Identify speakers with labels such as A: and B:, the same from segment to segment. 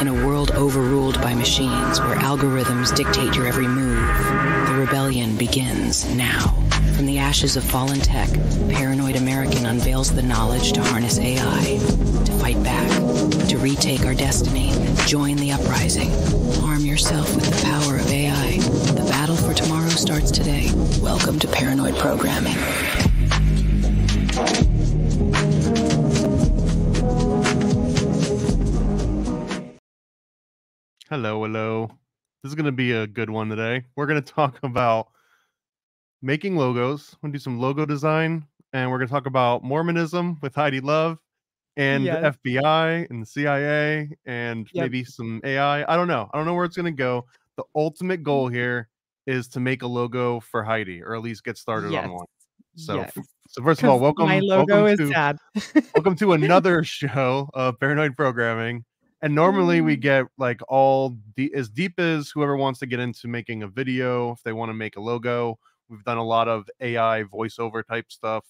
A: In a world overruled by machines where algorithms dictate your every move, the rebellion begins now. From the ashes of fallen tech, Paranoid American unveils the knowledge to harness AI, to fight back, to retake our destiny. Join the uprising. Arm yourself with the power of AI. The battle for tomorrow starts today. Welcome to Paranoid Programming.
B: Hello, hello. This is going to be a good one today. We're going to talk about making logos. We're going to do some logo design, and we're going to talk about Mormonism with Heidi Luv and
C: Yes.
B: the FBI and the CIA and
C: Yep.
B: maybe some AI. I don't know. I don't know where it's going to go. The ultimate mm-hmm. goal here is to make a logo for Heidi, or at least get started
C: Yes.
B: on one. So,
C: Yes.
B: so first of all, welcome.
C: My logo
B: welcome
C: is
B: to,
C: sad.
B: welcome to another show of paranoid programming and normally we
C: Mm.
B: get like all the as deep as whoever wants to get into making a video if they want to make a logo we've done a lot of ai voiceover type stuff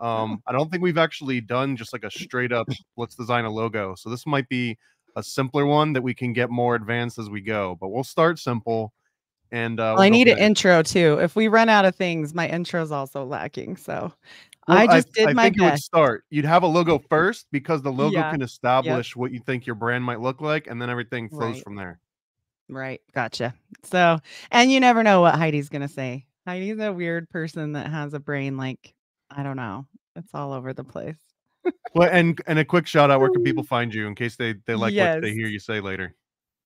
B: um i don't think we've actually done just like a straight up let's design a logo so this might be a simpler one that we can get more advanced as we go but we'll start simple and uh
C: Well, I
B: we'll go
C: need an
B: there.
C: intro too. If we run out of things, my intro is also lacking. So
B: Well,
C: I just did
B: I
C: my
B: think it would start. You'd have a logo first because the logo
C: Yeah.
B: can establish what you think your brand might look like, and then everything flows
C: Right.
B: from there.
C: Right. Gotcha. So, and you never know what Heidi's going to say. Heidi's a weird person that has a brain like, I don't know. It's all over the place.
B: Well, and and a quick shout out. Where can people find you in case they they like what they hear you say later?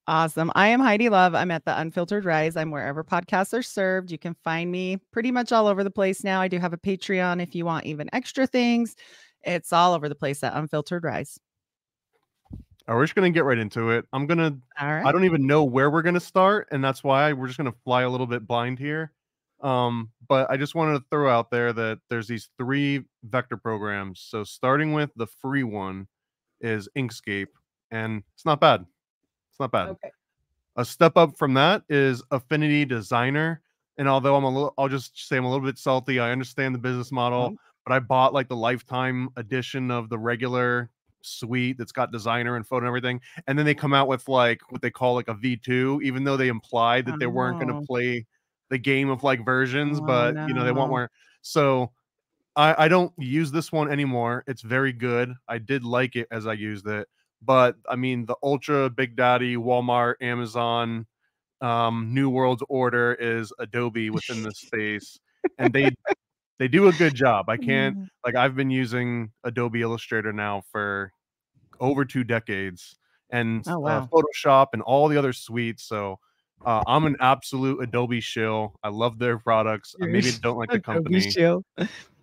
C: Awesome. I am Heidi Luv. I'm at the Unfiltered Rise. I'm wherever podcasts are served. You can find me pretty much all over the place now. I do have a Patreon if you want even extra things. It's all over the place at Unfiltered Rise.
B: All right, we're just gonna get right into it. I'm gonna.
C: All right.
B: I don't even know where we're gonna start, and that's why we're just gonna fly a little bit blind here. Um, but I just wanted to throw out there that there's these three vector programs. So starting with the free one is Inkscape, and it's not bad. It's not bad.
C: Okay.
B: A step up from that is Affinity Designer. And although I'm a little, I'll just say I'm a little bit salty. I understand the business model,
C: Mhm.
B: but I bought like the lifetime edition of the regular suite that's got designer and photo and everything. And then they come out with like what they call like a V2, even though they implied that they weren't going
C: Oh.
B: to play the game of like versions,
C: Oh,
B: but you know, they want
C: no.
B: more. So I, I don't use this one anymore. It's very good. I did like it as I used it, but I mean the Ultra, Big Daddy, Walmart, Amazon, um, New World's Order is Adobe within this space, and they they do a good job. I can't
C: Mm.
B: like I've been using Adobe Illustrator now for over two decades, and
C: Oh,
B: uh. Photoshop and all the other suites. So. Uh, I'm an absolute Adobe shill. I love their products. I maybe don't like the company.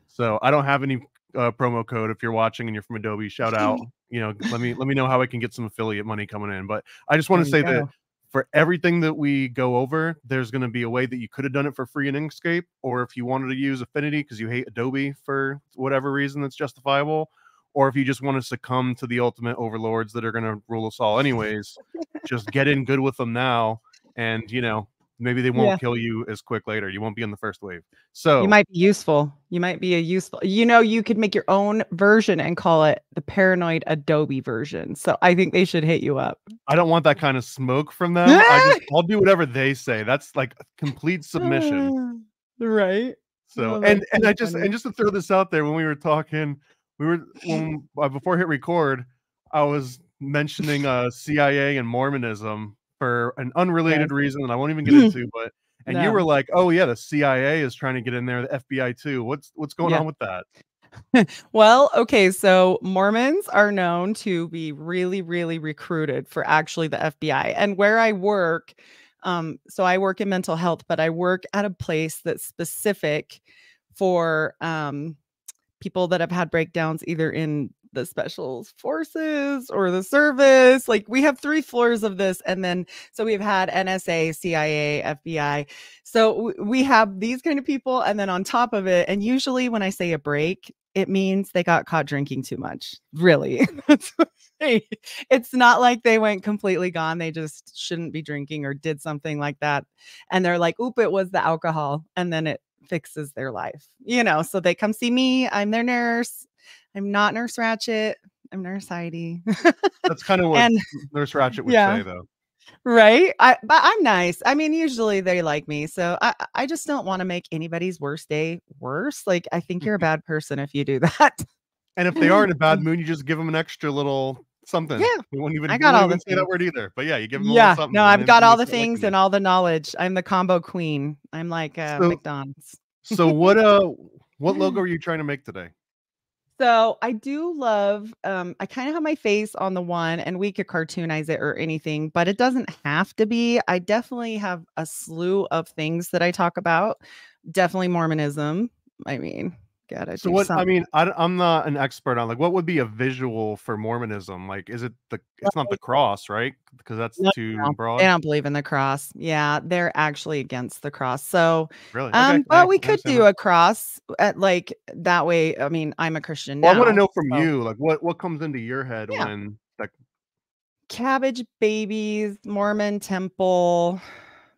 B: So I don't have any uh, promo code. If you're watching and you're from Adobe, shout out. You know, let me let me know how I can get some affiliate money coming in. But I just want to say
C: you
B: that for everything that we go over, there's going to be a way that you could have done it for free in Inkscape, or if you wanted to use Affinity because you hate Adobe for whatever reason that's justifiable, or if you just want to succumb to the ultimate overlords that are going to rule us all anyways, just get in good with them now, and you know maybe they won't
C: Yeah.
B: kill you as quick later. You won't be in the first wave. So
C: You might be useful. You might be a useful. You know, you could make your own version and call it the paranoid Adobe version. So I think they should hit you up.
B: I don't want that kind of smoke from them. I just I'll do whatever they say. That's like complete submission.
C: right?
B: So
C: Oh,
B: and and
C: so
B: I just
C: funny.
B: and just to throw this out there, when we were talking, we were when uh, before I hit record, I was mentioning uh CIA and Mormonism for an unrelated
C: Yes.
B: reason that I won't even get into, but and you were like, oh yeah, the CIA is trying to get in there, the FBI too. What's what's going
C: Yeah.
B: on with that?
C: Well, okay, so Mormons are known to be really, really recruited for actually the FBI. And where I work, um, so I work in mental health, but I work at a place that's specific for um people that have had breakdowns either in the special forces or the service. Like we have three floors of this. And then so we've had NSA, CIA, FBI. So we have these kind of people. And then on top of it, and usually when I say a break, it means they got caught drinking too much. Really. It's not like they went completely gone. They just shouldn't be drinking or did something like that. And they're like, oop, it was the alcohol. And then it fixes their life, you know. So they come see me. I'm their nurse. I'm not Nurse Ratched. I'm Nurse Heidi.
B: That's kind of what
C: and
B: Nurse Ratched would
C: yeah,
B: say, though.
C: right. I but I'm nice. I mean, usually they like me, so I I just don't want to make anybody's worst day worse. Like I think you're a bad person if you do that.
B: And if they are in a bad mood, you just give them an extra little something.
C: Yeah,
B: We won't even,
C: I got all the
B: even say that word either. But yeah, you give them a
C: Yeah,
B: little something.
C: no, I've got all the things and all the knowledge. I'm the combo queen. I'm like uh,
B: So-
C: McDonald's.
B: So what uh what logo are you trying to make today?
C: So I do love um I kind of have my face on the one and we could cartoonize it or anything, but it doesn't have to be. I definitely have a slew of things that I talk about. Definitely Mormonism. I mean, gotta
B: So
C: do
B: what I mean, I, am not an expert on like what would be a visual for Mormonism? Like, is it the? It's not the cross, right? Because that's
C: No,
B: too
C: no,
B: broad.
C: They don't believe in the cross. Yeah, they're actually against the cross. So
B: Really?
C: um
B: Okay,
C: but
B: I-
C: we
B: I
C: could do
B: that.
C: a cross at like that way. I mean, I'm a Christian
B: Well, I want to know from
C: so-
B: you, like what what comes into your head
C: Yeah.
B: when like
C: cabbage babies, Mormon temple,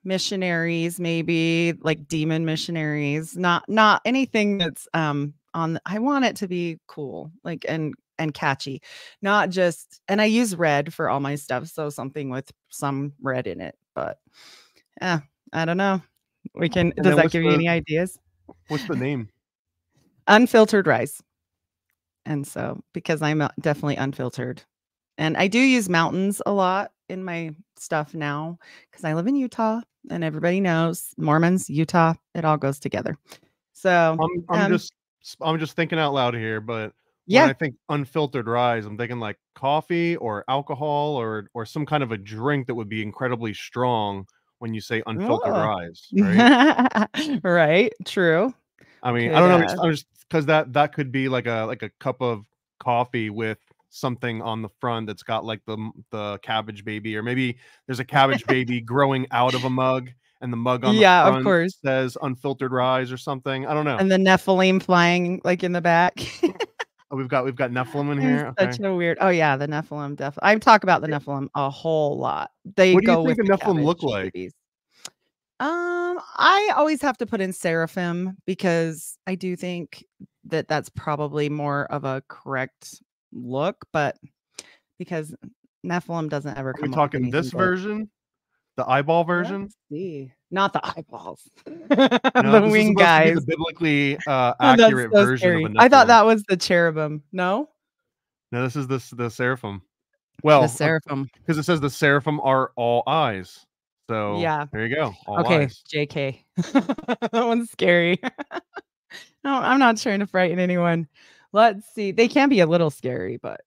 C: missionaries, maybe like demon missionaries. Not not anything that's um on. the- I want it to be cool, like and and catchy, not just. And I use red for all my stuff, so something with some red in it. But yeah, I don't know. We can.
B: And
C: does that give you any ideas?
B: what's the name?
C: Unfiltered rise. And so because I'm uh, definitely unfiltered. And I do use mountains a lot in my stuff now because I live in Utah and everybody knows Mormons, Utah, it all goes together. So
B: I'm I'm
C: Um,
B: just I'm just thinking out loud here, but
C: yeah,
B: when I think unfiltered rise, I'm thinking like coffee or alcohol or or some kind of a drink that would be incredibly strong when you say unfiltered
C: Oh.
B: rise, right?
C: right. True.
B: I mean, I don't know. I'm just because that that could be like a like a cup of coffee with something on the front that's got like the the cabbage baby, or maybe there's a cabbage baby growing out of a mug, and the mug on
C: Yeah,
B: the
C: of course.
B: says unfiltered rise or something. I don't know.
C: And the Nephilim flying like in the back.
B: Oh, we've got we've got Nephilim in here. Okay.
C: Such a weird. Oh yeah, the Nephilim. Definitely. I talk about the Nephilim a whole lot. They
B: What do you
C: go
B: think
C: with
B: the Nephilim look like?
C: babies. Um, I always have to put in seraphim because I do think that that's probably more of a correct look, but because Nephilim doesn't ever
B: Are
C: come.
B: we
C: up with
B: talking this
C: good.
B: version, the eyeball version?
C: Let's see, not the eyeballs,
B: No,
C: the wing guys.
B: the biblically uh, accurate
C: so
B: version
C: scary.
B: of a
C: I thought that was the cherubim. No,
B: No, this is this the seraphim. Well,
C: the seraphim.
B: because it says the seraphim are all eyes. So
C: Yeah.
B: there you go. All
C: Okay,
B: eyes.
C: JK. that one's scary. no, I'm not trying to frighten anyone. Let's see. They can be a little scary, but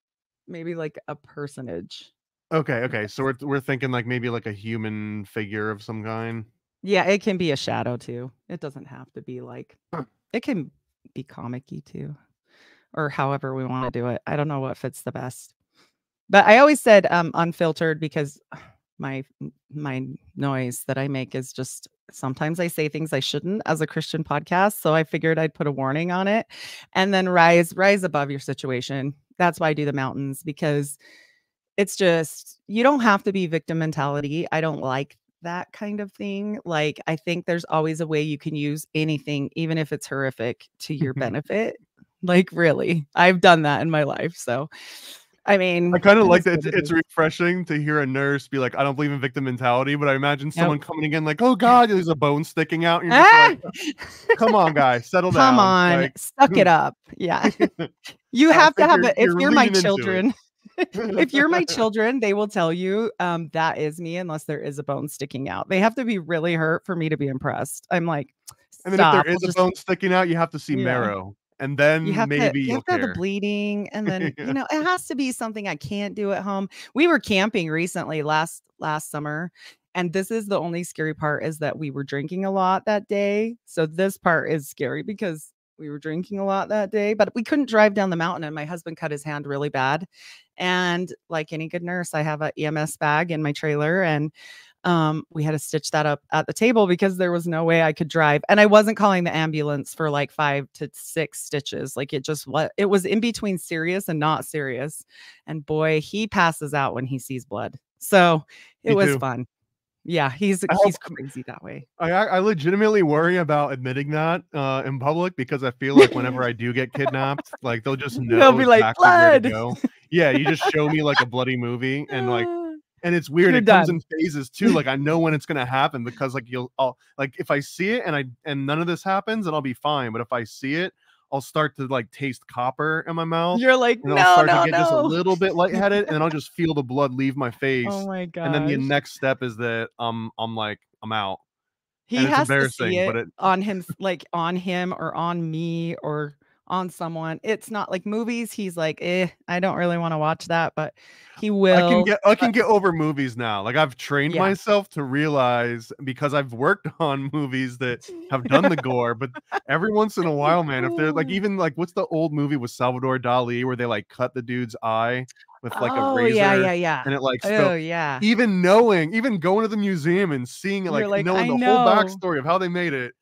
C: maybe like a personage.
B: Okay, okay. So we're we're thinking like maybe like a human figure of some kind.
C: Yeah, it can be a shadow too. It doesn't have to be like
B: Huh.
C: it can be comic-y too. Or however we want to do it. I don't know what fits the best. But I always said um unfiltered because my my noise that I make is just sometimes I say things I shouldn't as a Christian podcast. So I figured I'd put a warning on it and then rise rise above your situation. That's why I do the mountains because it's just you don't have to be victim mentality. I don't like that kind of thing. Like I think there's always a way you can use anything even if it's horrific to your mm-hmm. benefit. Like really. I've done that in my life. So I mean,
B: I kind of like that. It's, it's refreshing to hear a nurse be like, "I don't believe in victim mentality," but I imagine
C: Nope.
B: someone coming in like, "Oh God, there's a bone sticking out." And you're
C: Ah!
B: like, "Come on, guys, settle down."
C: Come on,
B: Like,
C: suck it up. Yeah. you have to have it. If
B: you're
C: you're my
B: leaning into it.
C: children, if you're my children, they will tell you um, that is me unless there is a bone sticking out. They have to be really hurt for me to be impressed. I'm like,
B: and then
C: stop.
B: if there is we'll a
C: just-
B: bone sticking out, you have to see
C: Yeah.
B: marrow, and then
C: you have
B: maybe
C: to, you have to have the bleeding and then
B: Yeah.
C: you know it has to be something i can't do at home. We were camping recently last last summer and this is the only scary part is that we were drinking a lot that day. So this part is scary because we were drinking a lot that day but we couldn't drive down the mountain and my husband cut his hand really bad. And like any good nurse i have a ems bag in my trailer and um, we had to stitch that up at the table because there was no way I could drive. And I wasn't calling the ambulance for like five to six stitches. Like it just what it was in between serious and not serious. And boy, he passes out when he sees blood. So it
B: Me
C: was
B: too.
C: fun. Yeah, he's
B: I hope-
C: he's crazy that way.
B: I I legitimately worry about admitting that uh, in public because I feel like whenever I do get kidnapped, like they'll just know
C: They'll be like,
B: exactly where to
C: "Blood!"
B: go. Yeah, you just show me like a bloody movie, and like, and it's weird.
C: You're
B: it comes in phases too. Like I know when it's gonna happen because like you'll, I'll like if I see it and I and none of this happens, and I'll be fine. But if I see it, I'll start to like taste copper in my mouth,
C: you're like,
B: and
C: no,
B: I'll start
C: no,
B: to get just a little bit lightheaded, and then I'll just feel the blood leave my oh face.
C: Oh my god.
B: and then the next step is that I'm I'm like I'm out.
C: he has to
B: embarrassing,
C: see it,
B: but it-
C: on him, like on him or on me or on someone. It's not like movies. He's like, eh, I don't really want to watch that, but he will.
B: I can get I can get over movies now. Like I've trained
C: Yeah.
B: myself to realize because I've worked on movies that have done the gore, but every once in a while, man, if they're like even like what's the old movie with Salvador Dali where they like cut the dude's eye with like
C: oh
B: a razor
C: yeah, yeah, yeah.
B: and it like
C: oh
B: spelled
C: yeah.
B: even knowing, even going to the museum and seeing it, like,
C: like,
B: knowing
C: "I
B: the whole backstory of how they made it.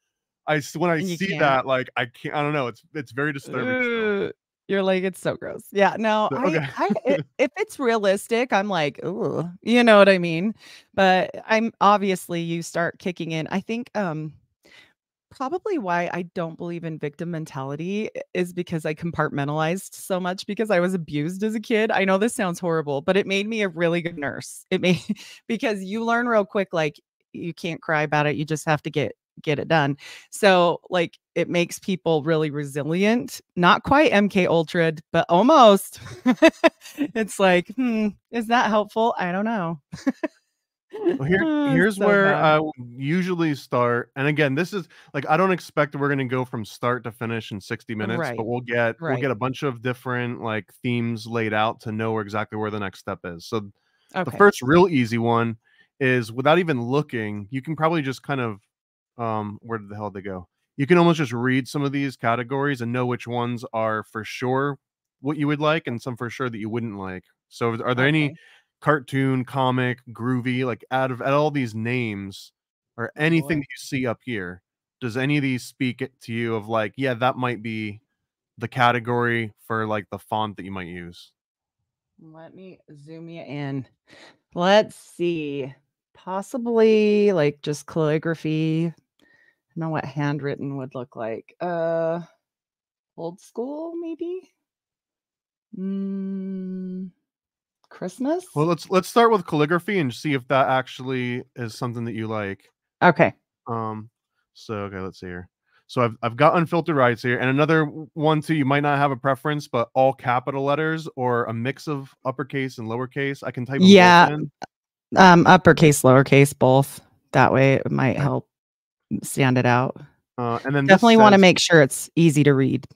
B: I s- when I see
C: can't.
B: that, like I can't. I don't know. It's it's very disturbing.
C: Ugh, You're like, it's so gross. Yeah, no,
B: So-
C: I,
B: okay.
C: I i- if it's realistic, I'm like, oh, you know what I mean. But I'm obviously you start kicking in. I think um probably why I don't believe in victim mentality is because I compartmentalized so much because I was abused as a kid. I know this sounds horrible, but it made me a really good nurse. It made because you learn real quick, like you can't cry about it. You just have to get get it done. So like it makes people really resilient. Not quite MK Ultra, but almost. it's like, hmm, is that helpful? I don't know.
B: Well, here,
C: Oh,
B: here's
C: so
B: where
C: bad.
B: I usually start. And again, this is like I don't expect we're gonna go from start to finish in 60 minutes,
C: Right,
B: but we'll get we'll get a bunch of different like themes laid out to know exactly where the next step is. So
C: okay.
B: the first real easy one is without even looking, you can probably just kind of um where the hell did they go? You can almost just read some of these categories and know which ones are for sure what you would like and some for sure that you wouldn't like. So are there any cartoon, comic, groovy, like out of at all these names or anything
C: boy.
B: that you see up here, does any of these speak to you of like, yeah, that might be the category for like the font that you might use?
C: Let me zoom you in. Let's see. Possibly like just calligraphy. I know what handwritten would look like. Uh old school, maybe? Mm, Christmas?
B: Well, let's let's start with calligraphy and see if that actually is something that you like.
C: okay.
B: Um, so okay, let's see here. So I've I've got unfiltered rights here, and another one too. You might not have a preference, but all capital letters or a mix of uppercase and lowercase. I can type.
C: Yeah. Um, uppercase, lowercase, both. That way it might help stand it out.
B: Uh, and then
C: Definitely want to make sure it's easy to read.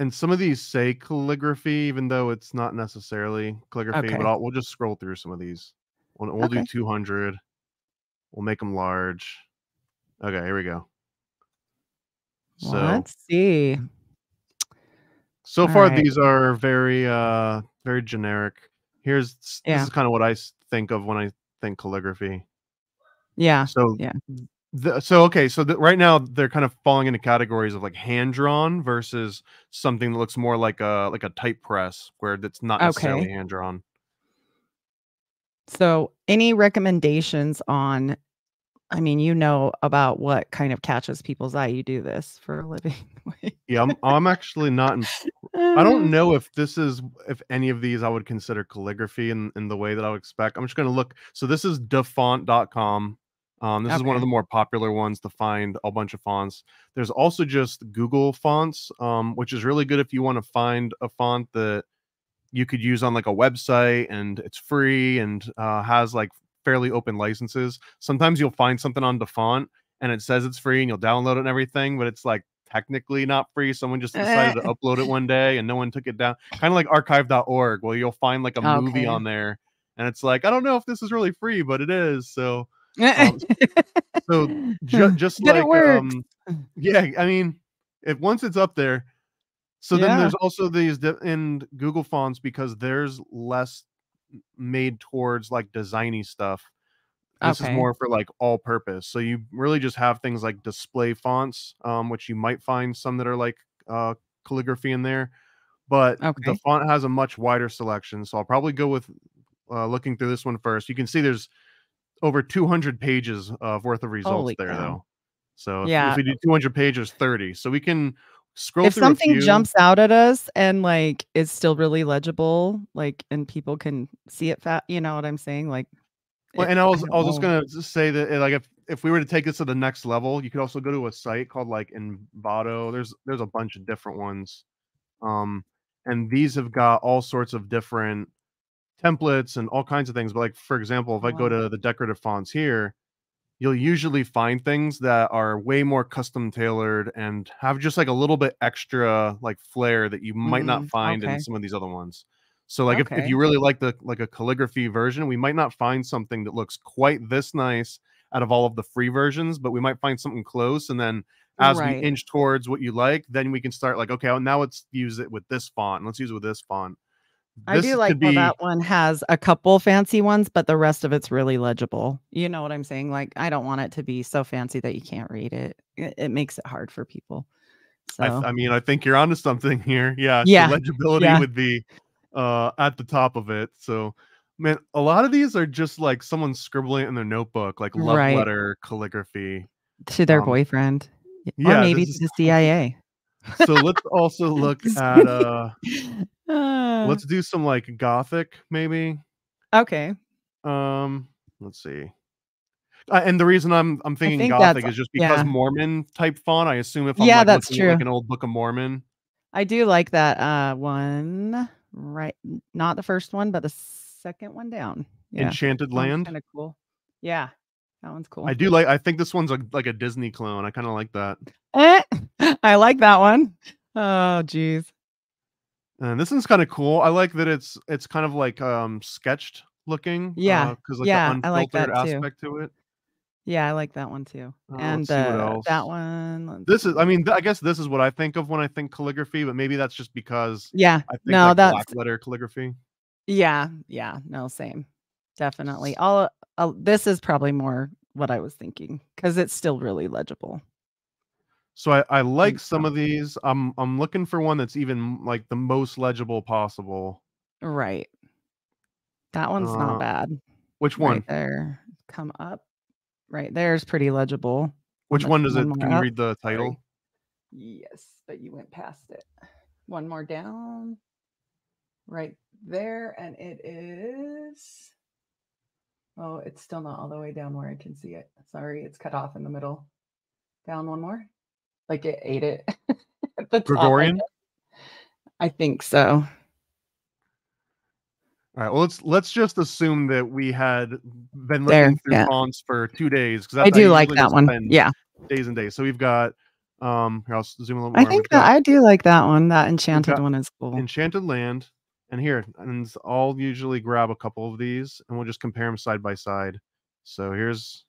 B: and some of these say calligraphy, even though it's not necessarily calligraphy.
C: Okay.
B: But I'll, we'll just scroll through some of these. We'll, we'll do 200. We'll make them large. Okay, here we go. So
C: Let's see.
B: so far
C: Alright.
B: these are very uh very generic. Here's
C: Yeah.
B: this is kind of what I think of when I think calligraphy.
C: Yeah.
B: So
C: Yeah.
B: The, so okay, so the, right now they're kind of falling into categories of like hand drawn versus something that looks more like a like a type press where that's not necessarily
C: Okay.
B: hand drawn.
C: So, any recommendations on? I mean, you know about what kind of catches people's eye. You do this for a living.
B: Yeah, I'm I'm actually not. In, I don't uh. know if this is if any of these I would consider calligraphy in in the way that I would expect. I'm just gonna look. So this is dafont.com. Um, this is one of the more popular ones to find a bunch of fonts. There's also just Google fonts, um, which is really good if you want to find a font that you could use on like a website and it's free and uh, has like fairly open licenses. Sometimes you'll find something on DaFont and it says it's free and you'll download it and everything, but it's like technically not free. Someone just decided to upload it one day and no one took it down. Kind of like archive.org, where you'll find like a movie on there and it's like, I don't know if this is really free, but it is. So, um, so ju- just
C: But
B: like, um, yeah, I mean, if once it's up there, so then there's also these di- in Google fonts because there's less made towards like designy stuff. This
C: Okay.
B: is more for like all purpose. So you really just have things like display fonts, um, which you might find some that are like uh, calligraphy in there, but the font has a much wider selection. So I'll probably go with uh, looking through this one first. You can see there's over 200 pages of worth of results
C: Holy
B: there though. So if,
C: Yeah.
B: if we do 200 pages, 30. So we can scroll
C: if something jumps out at us and like is still really legible, like and people can see it fat, you know what I'm saying? Like
B: Well,
C: it-
B: and I was
C: don't
B: I, was just gonna just say that uh, like if if we were to take this to the next level, you could also go to a site called like Envato. There's there's a bunch of different ones, um, and these have got all sorts of different templates and all kinds of things. But like for example, if I go to the decorative fonts here, you'll usually find things that are way more custom tailored and have just like a little bit extra like flair that you might not
C: Mm,
B: find
C: okay.
B: in some of these other ones. So like if, if you really like the like a calligraphy version, we might not find something that looks quite this nice out of all of the free versions, but we might find something close and then as
C: Right.
B: we inch towards what you like, then we can start like, okay, well, now let's use it with this font. Let's use it with this font.
C: I do like
B: be
C: that one has a couple fancy ones, but the rest of it's really legible. You know what I'm saying? Like I don't want it to be so fancy that you can't read it. It, it makes it hard for people. So
B: I, I mean, I think you're onto something here. Yeah,
C: Yeah,
B: legibility
C: yeah.
B: would be uh, at the top of it. So, man, a lot of these are just like someone scribbling in their notebook, like love
C: Right.
B: letter calligraphy.
C: to their
B: um,
C: boyfriend.
B: yeah,
C: or maybe to
B: is-
C: the CIA.
B: So let's also look at uh,
C: Uh,
B: let's do some like gothic maybe.
C: okay.
B: Um, let's see. Uh, and the reason I'm I'm thinking
C: think
B: gothic is just because
C: yeah.
B: Mormon type font. I assume if I'm
C: Yeah,
B: like,
C: that's
B: true. at, like an old Book of Mormon,
C: I do like that uh one. Right. Not the first one, but the second one down. Yeah.
B: Enchanted Land.
C: Kind of cool. Yeah. That one's cool.
B: I do like. I think this one's a, like a Disney clone. I kind of like that.
C: Eh, I like that one. Oh, geez.
B: And this one's kind of cool. I like that it's it's kind of like um sketched looking.
C: Yeah,
B: because like
C: yeah,
B: the
C: I like that
B: unfiltered
C: too.
B: aspect to it.
C: Yeah, I like that one too.
B: Uh,
C: and
B: let's see what
C: uh, that one.
B: This is. I mean, th- I guess this is what I think of when I think calligraphy, but maybe that's just because
C: yeah.
B: I think
C: No,
B: like
C: that's
B: black letter calligraphy.
C: yeah, yeah. No, same. Definitely. All uh, this is probably more what I was thinking because it's still really legible.
B: So I, I like some of these. I'm I'm looking for one that's even like the most legible possible.
C: Right. That one's
B: Uh,
C: not bad.
B: Which one?
C: Right there. Come up. Right there's pretty legible.
B: Which one does it?
C: one more
B: Can you
C: up?
B: read the title?
C: Yes, but you went past it. One more down. Right there. And it is. Oh, it's still not all the way down where I can see it. Sorry, it's cut off in the middle. Down one more. Like it ate it. the I
B: Gregorian.
C: I think so.
B: All right. Well, let's let's just assume that we had been
C: There,
B: looking through
C: yeah.
B: for two days because
C: I do like that one. Yeah.
B: days and days. So we've got um. Here, I'll zoom a little more.
C: I think
B: got
C: that I do like that one. That enchanted one is cool.
B: Enchanted Land, and here, and I'll usually grab a couple of these, and we'll just compare them side by side. So here's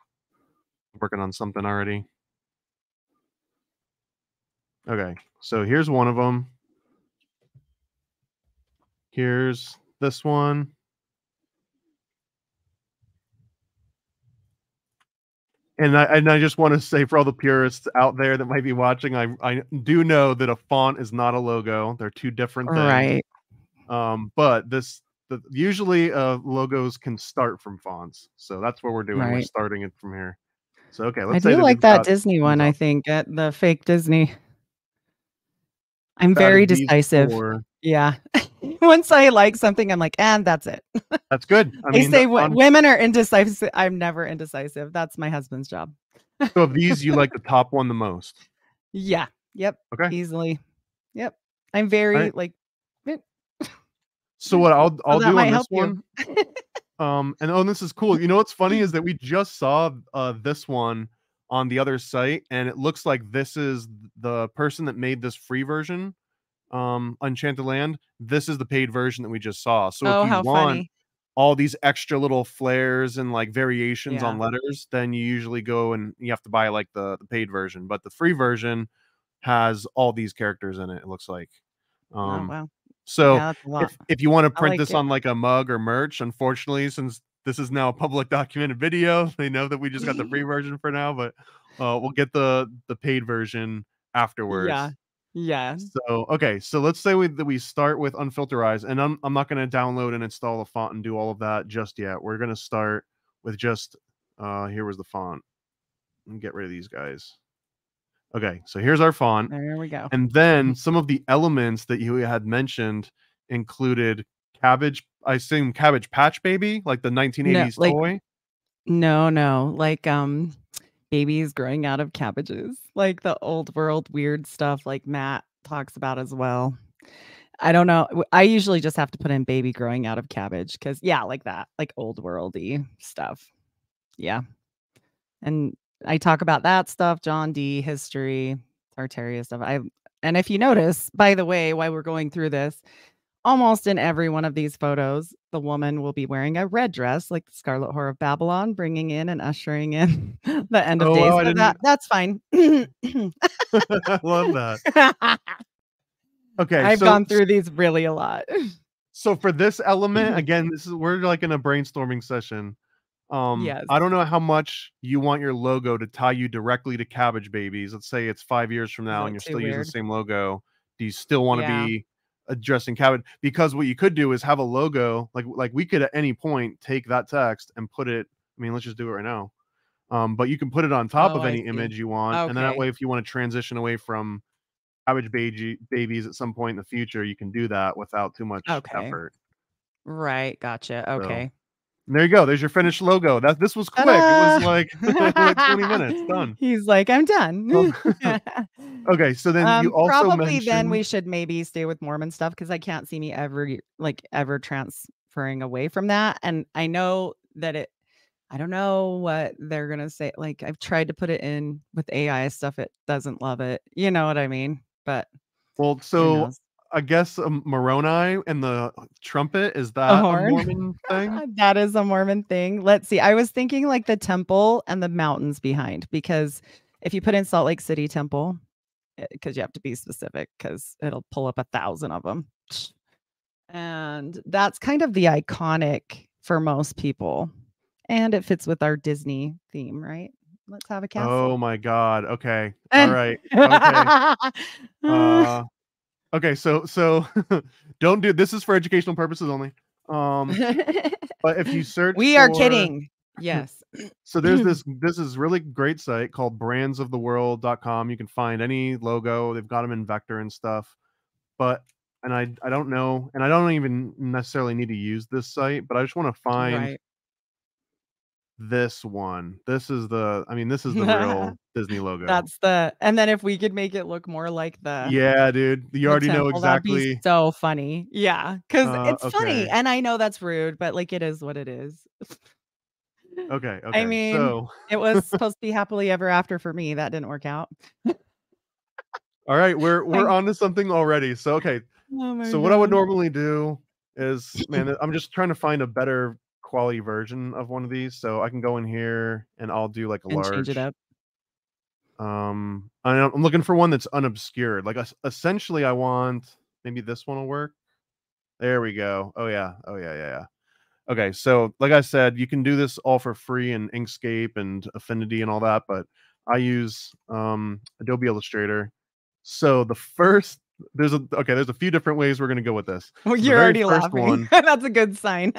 B: working on something already. Okay, so here's one of them. Here's this one. And I and I just want to say for all the purists out there that might be watching, I I do know that a font is not a logo. They're two different things.
C: Right.
B: Um, but this the, usually uh logos can start from fonts, so that's what we're doing. We're starting it from here. So okay,
C: I
B: let's say
C: do like that Disney one, I think, at the fake Disney. I'm very decisive.
B: four.
C: Yeah. Once I like something, I'm like, and that's it.
B: That's good. I
C: they
B: mean,
C: say
B: on-
C: women are indecisive. I'm never indecisive. That's my husband's job.
B: so of these, you like the top one the most.
C: Yeah. Yep.
B: Okay.
C: Easily. Yep. I'm very
B: Alright.
C: like.
B: So what I'll I'll
C: that
B: do on this one, um, and oh, this is cool. You know what's funny is that we just saw uh this one on the other site, and it looks like this is the person that made this free version, um, Enchanted Land. This is the paid version that we just saw. So
C: oh,
B: if you
C: how
B: want
C: funny.
B: all these extra little flares and like variations on
C: Yeah.
B: letters, then you usually go and you have to buy like the, the paid version. But the free version has all these characters in it, it looks like. Um
C: oh, wow.
B: so
C: yeah, that's a lot.
B: if, if you want to print
C: like
B: this
C: it.
B: on like a mug or merch, unfortunately, since this is now a public documented video, they know that we just got the free version for now, but uh we'll get the the paid version afterwards.
C: Yeah. Yeah.
B: So okay, so let's say we that we start with unfilterize, and I'm I'm not going to download and install the font and do all of that just yet. We're going to start with just Uh, here was the font. Let me get rid of these guys. Okay, so here's our font.
C: There we go.
B: And then some of the elements that you had mentioned included cabbage, I assume cabbage patch baby, like the 1980s
C: like-
B: toy.
C: No, no, like um babies growing out of cabbages, like the old world weird stuff like Matt talks about as well. I don't know. i usually just have to put in baby growing out of cabbage because yeah, like that, like old worldy stuff. Yeah. And I talk about that stuff, John D history, Tartaria stuff. I and if you notice, by the way, while we're going through this, almost in every one of these photos, the woman will be wearing a red dress, like the Scarlet Whore of Babylon, bringing in and ushering in the end of
B: Oh,
C: days.
B: wow,
C: that, that's fine.
B: I love that. Okay,
C: I've
B: so,
C: gone through these really a lot.
B: So for this element,
C: Mhm.
B: again, this is we're like in a brainstorming session. Um,
C: Yes.
B: I don't know how much you want your logo to tie you directly to Cabbage Babies. Let's say it's five years from now and you're still using the same logo. Do you still want to
C: Yeah.
B: be addressing Cabbage? Because what you could do is have a logo, like like we could at any point take that text and put it. I mean, let's just do it right now. Um, but you can put it on top
C: Oh,
B: of any image you want, and then that way, if you want to transition away from Cabbage baby babies at some point in the future, you can do that without too much
C: Okay.
B: effort.
C: Right. Gotcha. Okay.
B: There you go. There's your finished logo. That this was quick. It
C: Ta-da!
B: was like, like 20 minutes done.
C: He's like, I'm done.
B: Um, Okay, so then
C: um,
B: you also
C: probably
B: mentioned
C: then we should maybe stay with Mormon stuff because I can't see me ever like ever transferring away from that. And I know that it I don't know what they're gonna say. Like I've tried to put it in with AI stuff, it doesn't love it. You know what I mean? But
B: well, so? I guess um, Moroni and the trumpet is that a
C: horn?
B: Mormon thing?
C: that is a Mormon thing. Let's see. I was thinking like the temple and the mountains behind because if you put in Salt Lake City Temple, because you have to be specific because it'll pull up a thousand of them. And that's kind of the iconic for most people. And it fits with our Disney theme, right? Let's have a castle.
B: Oh my God. Okay. All right. Okay. Uh, okay. So so don't do this is for educational purposes only. Um, but if you search,
C: we are
B: for-
C: kidding. Yes.
B: So there's this this is really great site called brandsoftheworld.com. You can find any logo. They've got them in vector and stuff. But and I I don't know, and I don't even necessarily need to use this site, but I just want to find
C: Right.
B: This one. This is the I mean, this is the real Disney logo.
C: That's the and then if we could make it look more like the
B: yeah, dude. You already know
C: temple, that'd
B: exactly.
C: so funny. Yeah, because
B: Uh,
C: it's funny, and I know that's rude, but like it is what it is.
B: Okay, okay.
C: mean,
B: so
C: It was supposed to be happily ever after for me. That didn't work out.
B: all right, we're we're on to something already. So okay,
C: Oh my
B: so what I would normally do is man i'm just trying to find a better quality version of one of these so i can go in here and i'll do like a
C: and
B: large
C: change it up.
B: um I- i'm looking for one that's unobscured like essentially i want maybe this one will work. There we go. Oh yeah. Oh yeah yeah yeah. Okay so like i said you can do this all for free in inkscape and affinity and all that but i use um adobe illustrator. So the first there's a okay there's a few different ways we're going to go with this. The
C: you're already laughing.
B: one
C: That's a good sign.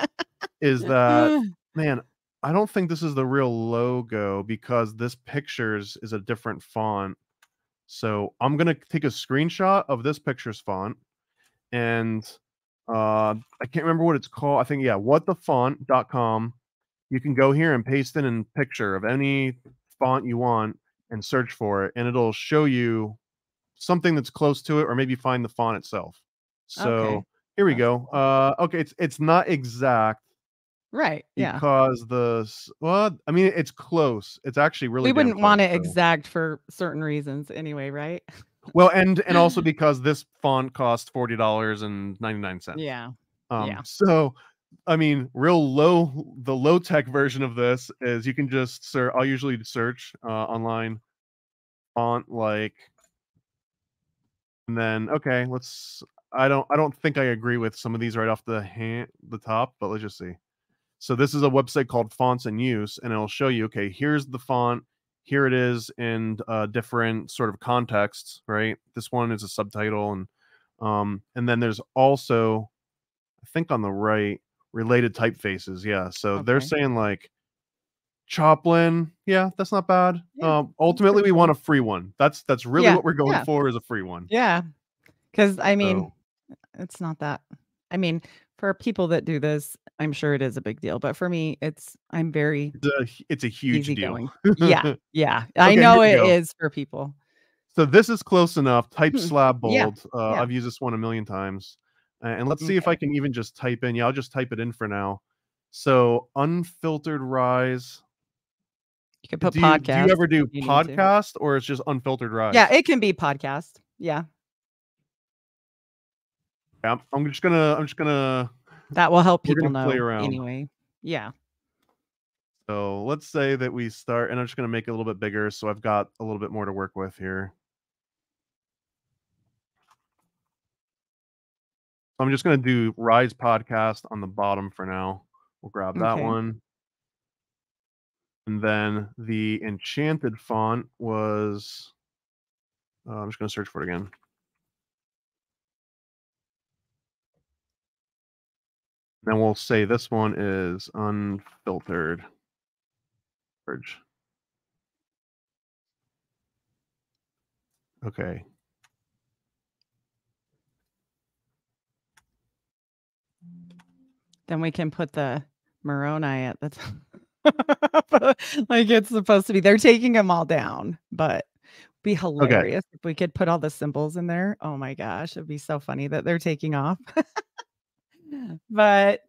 B: is that man i don't think this is the real logo because this pictures is a different font. So i'm going to take a screenshot of this picture's font and uh i can't remember what it's called. I think yeah whatthefont.com you can go here and paste in a picture of any font you want and search for it and it'll show you something that's close to it or maybe find the font itself so
C: Okay.
B: here we go uh okay it's it's not exact
C: right. Yeah.
B: because the well i mean it's close it's actually really
C: we wouldn't want
B: close,
C: it
B: so-
C: exact for certain reasons anyway, right?
B: well and and also because this font cost forty dollars and 99 cents
C: Yeah.
B: um
C: yeah.
B: so i mean real low the low tech version of this is you can just search i'll usually search uh online font like and then okay let's i don't i don't think i agree with some of these right off the hand the top but let's just see. So this is a website called fonts in use and it'll show you okay here's the font here it is in uh, different sort of contexts right? This one is a subtitle and um and then there's also i think on the right related typefaces yeah. So they're saying like Choplin, yeah, that's not bad.
C: Yeah,
B: um, ultimately, we want a free one. That's that's really
C: Yeah,
B: what we're going
C: yeah.
B: for is a free one.
C: Yeah. Because I mean,
B: So
C: it's not that. I mean, for people that do this, I'm sure it is a big deal. But for me, it's I'm very
B: it's a it's a huge deal.
C: Yeah, yeah. I
B: Okay,
C: know it
B: we
C: is for people.
B: So this is close enough. Type
C: Hmm,
B: slab bold. Uh. I've used this one a million times. Uh, and let's see if I can even just type in. Yeah, I'll just type it in for now. So unfiltered rise.
C: You could put
B: Do you, do
C: podcast.
B: you ever do
C: you
B: podcast or it's just unfiltered rise?
C: Yeah, it can be podcast. Yeah,
B: Yeah, I'm, I'm just gonna I'm just gonna
C: that will help people know
B: play around.
C: anyway. Yeah.
B: so let's say that we start and I'm just gonna make it a little bit bigger so I've got a little bit more to work with here. I'm just gonna do Rise podcast on the bottom for now. We'll grab that
C: Okay.
B: one. And then the enchanted font was uh, I'm just gonna search for it again. Then we'll say this one is unfiltered. Okay.
C: Then we can put the Moroni at the top. like it's supposed to be. They're taking them all down, but be hilarious if we could put all the symbols in there. Oh my gosh, it'd be so funny that they're taking off. but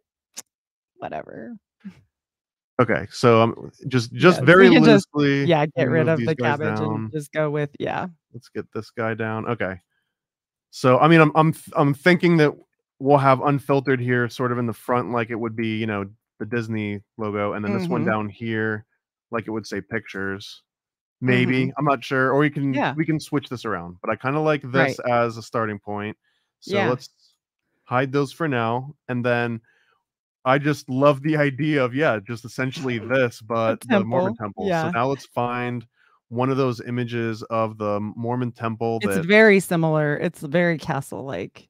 C: whatever.
B: Okay. So um, just just
C: Yeah,
B: very
C: we can just-
B: loosely.
C: Yeah, get rid of the cabbage
B: down.
C: and just go with yeah.
B: Let's get this guy down. Okay. So I mean, I'm I'm I'm thinking that we'll have unfiltered here, sort of in the front, like it would be, you know, the Disney logo, and then this one
C: Mhm.
B: down here, like it would say pictures. Maybe I'm not sure, or we can
C: Mm-hmm. Yeah.
B: we can switch this around. But I kind of like this as a starting point. So
C: Yeah.
B: let's hide those for now, and then I just love the idea of yeah, just essentially this, but the Mormon
C: temple,
B: temple. So
C: yeah.
B: now let's find one of those images of the Mormon temple
C: It's
B: that
C: very similar. It's very castle like.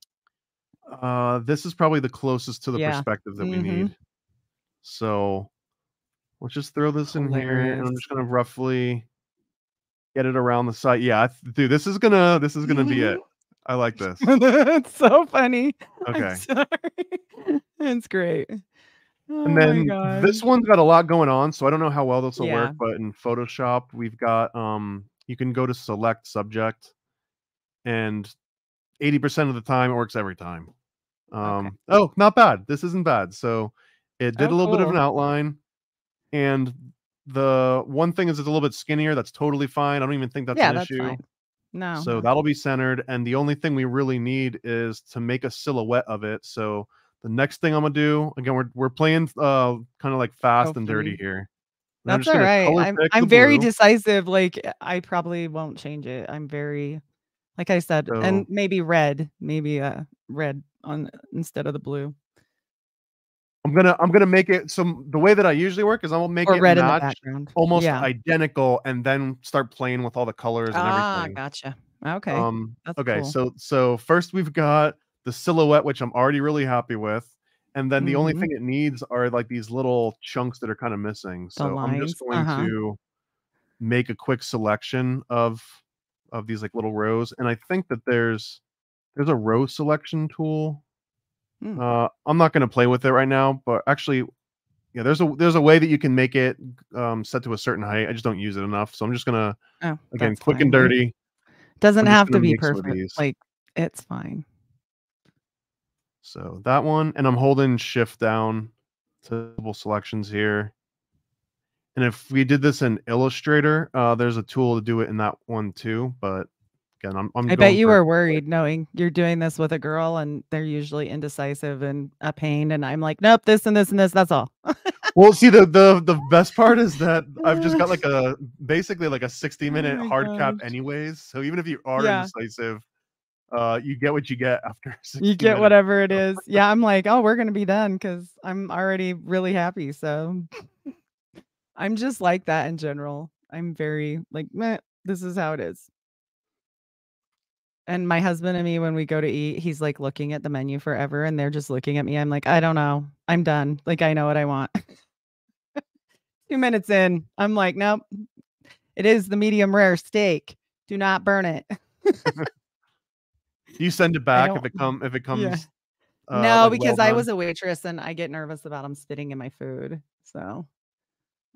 B: uh this is probably the closest to the
C: Yeah.
B: perspective that we
C: Mhm.
B: need. So let's just throw this in here and I'm just gonna roughly get it around the side. Yeah, th- dude, this is gonna this is gonna be it. I like this.
C: it's so funny.
B: Okay.
C: It's great. Oh
B: And then this one's got a lot going on, so I don't know how well this will
C: Yeah.
B: work. But in Photoshop, we've got um, you can go to select subject, and eighty percent of the time it works every time. Um, oh, not bad. This isn't bad. So it did
C: Oh,
B: a little bit of an outline, and the one thing is it's a little bit skinnier. That's totally fine. I don't even think that's
C: yeah,
B: an
C: that's
B: issue.
C: fine. No.
B: So that'll be centered. And the only thing we really need is to make a silhouette of it. So the next thing I'm gonna do, again, we're we're playing uh kind of like fast and dirty here. And
C: That's
B: just
C: right. I'm I'm very
B: blue.
C: decisive. Like I probably won't change it. I'm very like I said,
B: So-
C: and maybe red, maybe uh red on instead of the blue.
B: I'm gonna I'm gonna make it so the way that I usually work is I'll make
C: Or
B: it
C: red in the background.
B: almost
C: yeah.
B: identical and then start playing with all the colors and
C: ah,
B: everything.
C: gotcha. Okay.
B: Um okay,
C: cool.
B: so so first we've got the silhouette, which I'm already really happy with. And then the only
C: Mhm.
B: thing it needs are like these little chunks that are kind of missing. So I'm just going
C: uh-huh.
B: to make a quick selection of of these like little rows. And I think that there's there's a row selection tool.
C: Hmm.
B: Uh I'm not gonna play with it right now, but actually yeah, there's a there's a way that you can make it um set to a certain height. I just don't use it enough. So I'm just gonna
C: oh,
B: again quick and dirty.
C: Doesn't have to be
B: make some of
C: perfect. Like it's fine.
B: So that one, and I'm holding shift down to double selections here. And if we did this in Illustrator, uh, there's a tool to do it in that one too. But again, I'm, I'm
C: I bet you were worried knowing you're doing this with a girl and they're usually indecisive and a pain. And I'm like, nope, this and this and this. That's all.
B: Well, see, the the the best part is that I've just got like a basically like a 60 minute
C: Oh
B: hard cap, anyways. So even if you are
C: Yeah.
B: indecisive, uh, you get what you get after 60
C: you get
B: minutes.
C: whatever it is. Yeah, I'm like, oh, we're gonna be done because I'm already really happy. So I'm just like that in general. I'm very like, meh, this is how it is. And my husband and me, when we go to eat, he's like looking at the menu forever, and they're just looking at me. I'm like, I don't know. I'm done. Like I know what I want. Two minutes in, I'm like, nope. It is the medium rare steak. Do not burn it.
B: You send it back if it come if it comes?
C: Yeah.
B: uh,
C: no,
B: like,
C: because
B: well
C: I was a waitress and I get nervous about them spitting in my food. So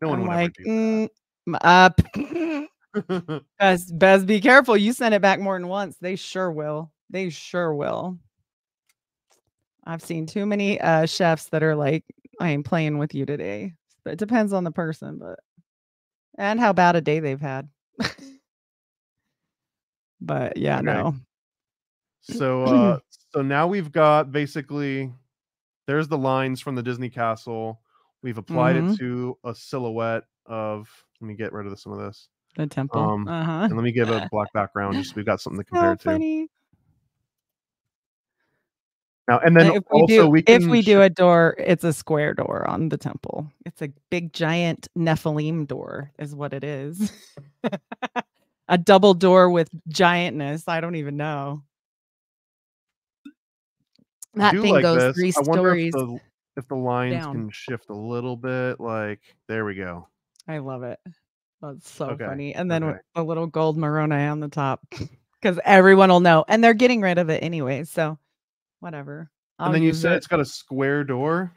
B: No one
C: I'm
B: would
C: like,
B: ever do
C: mm, up. best be careful. You send it back more than once. They sure will. They sure will. I've seen too many uh chefs that are like, I ain't playing with you today. But it depends on the person, but and how bad a day they've had. but yeah,
B: Okay.
C: no.
B: so uh so now we've got basically there's the lines from the Disney castle. We've applied
C: Mhm.
B: it to a silhouette of let me get rid of some of this.
C: The temple.
B: Um,
C: uh-huh.
B: And let me give a black background just so we've got something to compare it to. Now and then
C: if we
B: also
C: do,
B: we
C: if we do a door, it's a square door on the temple. It's a big giant Nephilim door, is what it is. a double door with giantness. I don't even know. That thing
B: like
C: goes
B: this.
C: three stories.
B: if the if the lines
C: down.
B: can shift a little bit. Like there we go.
C: I love it. That's so
B: Okay,
C: funny. And then
B: okay.
C: the little gold Moroni on the top, because everyone will know, and they're getting rid of it anyway. So whatever. I'll
B: and then you said
C: it.
B: it's got a square door.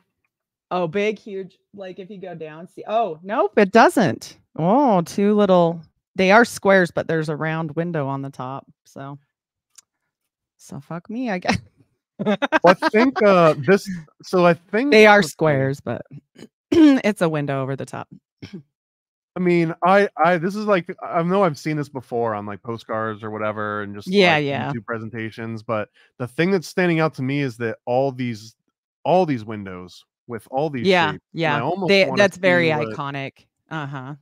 C: Oh, big, huge. Like if you go down, see. Oh, nope, it doesn't. Oh, two little. They are squares, but there's a round window on the top. So, so fuck me, I guess.
B: Well, I think uh this. So I think
C: they are squares, but it's a window over the top.
B: I mean, I I this is like I know I've seen this before on like postcards or whatever, and just
C: Yeah,
B: like,
C: yeah.
B: YouTube presentations. But the thing that's standing out to me is that all these all these windows with all these
C: Yeah,
B: shapes,
C: yeah. They, that's very
B: what-
C: iconic. Uh huh.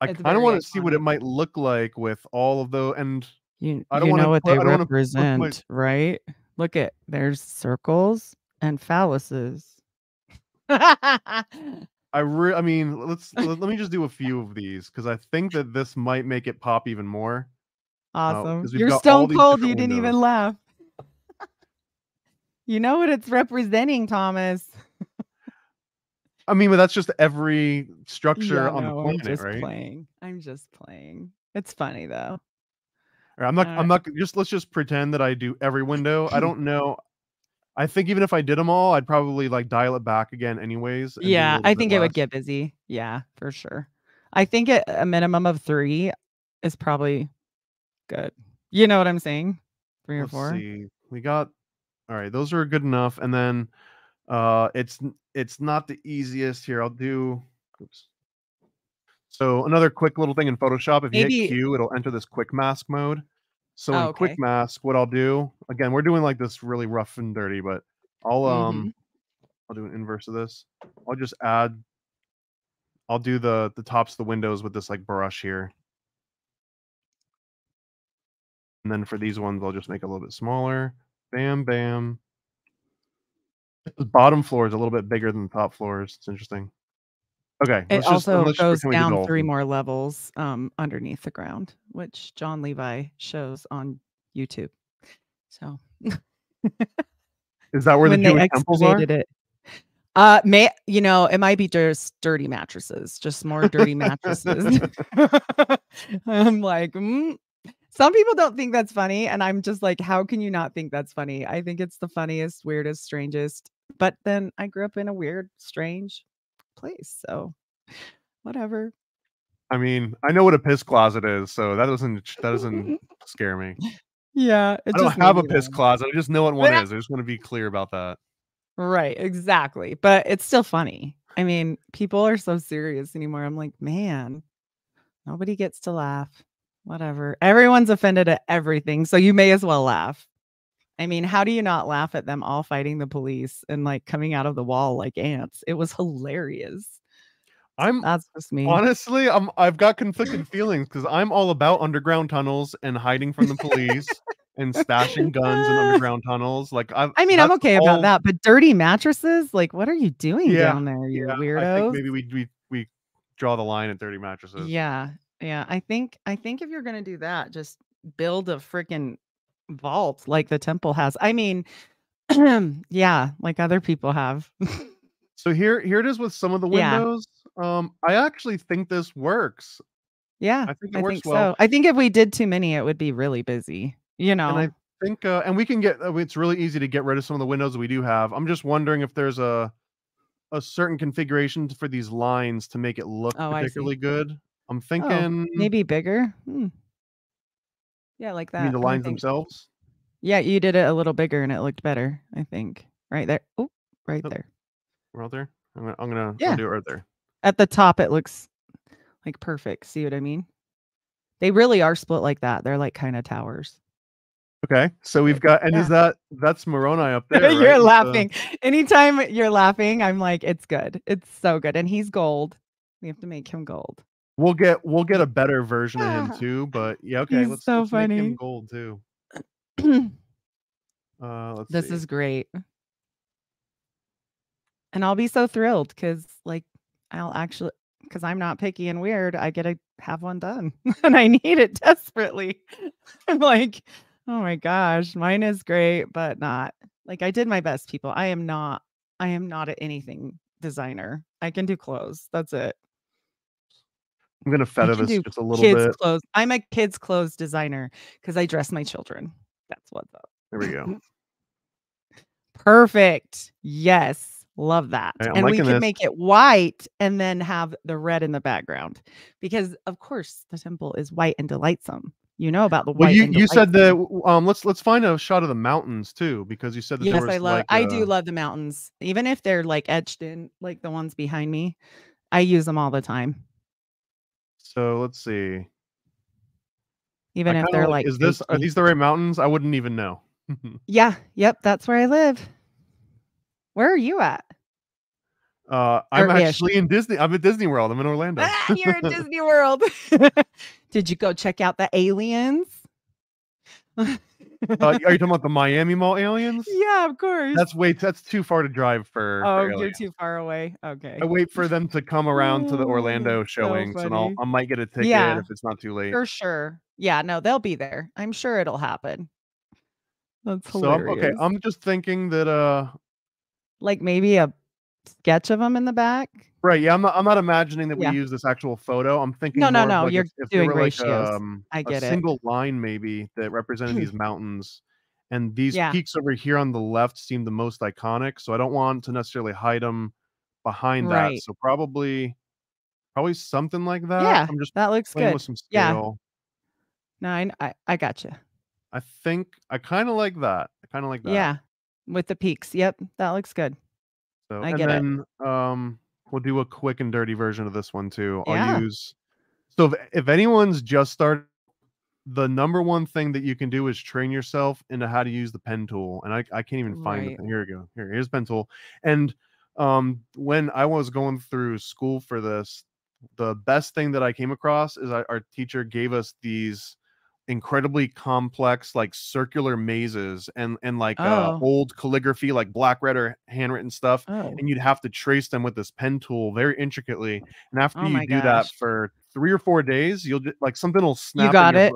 B: I kind of want to see what it might look like with all of those. And
C: You,
B: I don't
C: you know what
B: put-
C: they
B: I put
C: represent, right? Look at there's circles and phalluses.
B: I re- I mean, let's let, let me just do a few of these because I think that this might make it pop even more.
C: Awesome.
B: we've
C: You're stone cold. You didn't even laugh. you know what it's representing, Thomas.
B: I mean, but that's just every structure
C: Yeah,
B: on
C: no,
B: the
C: I'm just
B: right?
C: playing. I'm just playing. It's funny though.
B: Or I'm not.
C: Uh,
B: I'm not. Just let's just pretend that I do every window. I don't know. I think even if I did them all, I'd probably like dial it back again, anyways. and do a
C: Yeah, I think it would get busy. Yeah, for sure. I think it, a minimum of three is probably good. You know what I'm saying? Three or
B: Let's
C: four.
B: see. We got. All right, those are good enough. And then, uh, it's it's not the easiest here. I'll do. Oops. So another quick little thing in Photoshop. If you
C: Maybe-
B: hit Q, it'll enter this quick mask mode. So
C: Oh,
B: in
C: okay.
B: quick mask, what I'll do again, we're doing like this really rough and dirty, but I'll
C: Mm-hmm.
B: um I'll do an inverse of this. I'll just add I'll do the the tops of the windows with this like brush here. And then for these ones, I'll just make a little bit smaller. Bam, bam. The bottom floor is a little bit bigger than the top floors. It's interesting. Okay.
C: It also
B: just
C: goes down three more levels um, underneath the ground, which John Levi shows on YouTube. So
B: Is that where the Jewish temples are?
C: it, uh, may you know it might be just dirty mattresses, just more dirty mattresses. I'm like, mm. some people don't think that's funny, and I'm just like, how can you not think that's funny? I think it's the funniest, weirdest, strangest. But then I grew up in a weird, strange place, so whatever.
B: I mean, I know what a piss closet is, so that doesn't that doesn't scare me.
C: Yeah, it
B: I don't have a piss closet. I just know what one
C: But-
B: is. I just want to be clear about that.
C: Right, exactly. But it's still funny. I mean, people are so serious anymore. I'm like, man, nobody gets to laugh. Whatever. Everyone's offended at everything. So you may as well laugh. I mean, how do you not laugh at them all fighting the police and like coming out of the wall like ants? It was hilarious.
B: I'm
C: That's just me.
B: honestly, I'm I've got conflicted feelings because I'm all about underground tunnels and hiding from the police and stashing guns in underground tunnels. Like I've,
C: I mean, I'm okay
B: all-
C: about that, but dirty mattresses, like, what are you doing
B: Yeah,
C: down there, you
B: Yeah, I
C: weirdos?
B: maybe we we we draw the line at dirty mattresses.
C: Yeah. Yeah. I think I think if you're gonna do that, just build a freaking vault like the temple has. I mean, yeah, like other people have.
B: So here here it is with some of the
C: Yeah.
B: windows. Um, I actually think this works.
C: Yeah,
B: I think it
C: I
B: works
C: think
B: well.
C: so. I think if we did too many, it would be really busy. You
B: And I
C: know?
B: think, uh, and we can get. uh, It's really easy to get rid of some of the windows we do have. I'm just wondering if there's a a certain configuration for these lines to make it look
C: Oh,
B: particularly good. I'm
C: Oh,
B: thinking.
C: maybe bigger. Hmm. Yeah, like
B: You mean
C: that.
B: the lines themselves?
C: Yeah, you did it a little bigger and it looked better. I think right there. Oh, right
B: Oh.
C: there.
B: We're out there. I'm gonna. I'm gonna.
C: Yeah.
B: Do it right there.
C: At the top, it looks like perfect. See what I mean? They really are split like that. They're like kind of towers.
B: Okay, so we've got, and is that that's Moroni up there?
C: you're laughing. Anytime you're laughing, I'm like, it's good. It's so good. And he's gold. We have to make him gold.
B: We'll get we'll get a better version of him
C: Ah,
B: too, but yeah, okay,
C: He's
B: let's,
C: so
B: let's make him
C: funny.
B: gold too. Uh,
C: this
B: see.
C: is great. And I'll be so thrilled because, like, I'll actually, because I'm not picky and weird, I get to have one done and I need it desperately. I'm like, oh my gosh, mine is great, but not like I did my best, people. I am not, I am not a anything designer. I can do clothes. That's it.
B: I'm gonna feather this just a little
C: kids'
B: bit.
C: clothes. I'm a kids' clothes designer because I dress my children. That's what's up.
B: There we go.
C: Perfect. Yes. Love that.
B: I'm
C: and we can
B: this.
C: make it white and then have the red in the background because, of course, the temple is white and delightsome. You know about the white.
B: Well,
C: you
B: you said
C: delightsome.
B: that. Um, let's let's find a shot of the mountains too, because you said that
C: Yes, I love.
B: like
C: I do
B: uh,
C: love the mountains, even if they're like etched in, like the ones behind me. I use them all the time,
B: So let's see. I
C: even if they're like.
B: like. Is this are these the right mountains? I wouldn't even know.
C: Yeah. Yep. That's where I live. Where are you at?
B: uh, I'm
C: Or ish.
B: actually in Disney. I'm at Disney World. I'm in Orlando.
C: Ah, you're in Disney World. Did you go check out the aliens?
B: Uh, are you talking about the Miami Mall aliens?
C: yeah, of course.
B: That's way. That's too far to drive for. for
C: oh, you're too far away. Okay.
B: I wait for them to come around to the Orlando
C: so
B: showings, and I'll. I might get a ticket
C: Yeah.
B: if it's not too late.
C: For sure. Yeah, no, they'll be there. I'm sure it'll happen. That's
B: So I'm,
C: hilarious.
B: okay, I'm just thinking that uh
C: like maybe a sketch of them in the back.
B: right, yeah, I'm not I'm not imagining that we use this actual photo. I'm thinking
C: No, no, no,
B: like
C: you're
B: if, if
C: doing
B: like
C: ratios.
B: um
C: I
B: a
C: get it.
B: single line maybe that represented these mountains. And these
C: Yeah.
B: peaks over here on the left seem the most iconic, so I don't want to necessarily hide them behind that. So probably probably something like that.
C: Yeah,
B: I'm just
C: that looks good.
B: with some
C: Yeah.
B: scale.
C: No, I, I, I gotcha.
B: I think I kind of like that. I kind of like that.
C: Yeah, with the peaks. Yep, that looks good.
B: So
C: I
B: and
C: get it.
B: then um we'll do a quick and dirty version of this one too. I'll use so if, if anyone's just started the number one thing that you can do is train yourself into how to use the pen tool. And I, I can't even find
C: Right.
B: it. Here we go. Here, here's pen tool. And um when I was going through school for this, the best thing that I came across is I, our teacher gave us these incredibly complex like circular mazes and and like uh,
C: Oh.
B: old calligraphy like black red or handwritten stuff
C: Oh,
B: and you'd have to trace them with this pen tool very intricately. And after
C: Oh
B: you do that for three or four days, you'll just like something will snap. you
C: got it.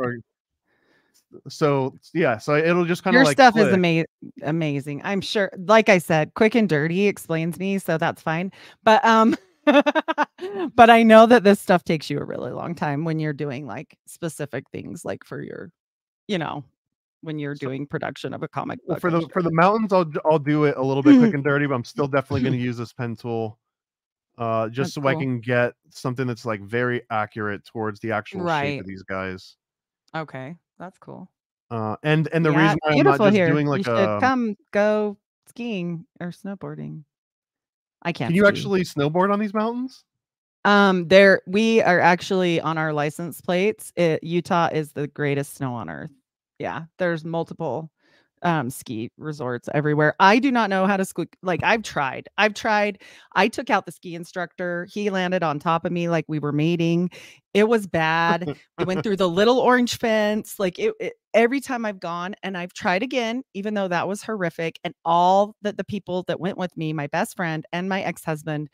B: So yeah, so it'll just kind of
C: your
B: like
C: stuff is ama- amazing. I'm sure. Like I said, quick and dirty explains me, so that's fine. But um, but I know that this stuff takes you a really long time when you're doing like specific things, like for your, you know, when you're doing production of a comic
B: Well, for the for the mountains, I'll I'll do it a little bit quick and dirty, but I'm still definitely going to use this pen tool, uh, just
C: That's
B: so I can get something that's like very accurate towards the actual shape of these guys.
C: okay, that's cool.
B: Uh, and and the
C: yeah,
B: reason why I'm not just
C: here.
B: doing like
C: should
B: a
C: come go skiing or snowboarding. I can't.
B: can you
C: ski.
B: actually snowboard on these mountains?
C: Um, there we are actually on our license plates. It, Utah is the greatest snow on earth. Yeah, there's multiple um ski resorts everywhere. I do not know how to ski. Like I've tried. I've tried. I took out the ski instructor. He landed on top of me like we were mating. It was bad. we went through the little orange fence. Like it, it every time I've gone and I've tried again, even though that was horrific. And all that the people that went with me, my best friend and my ex-husband,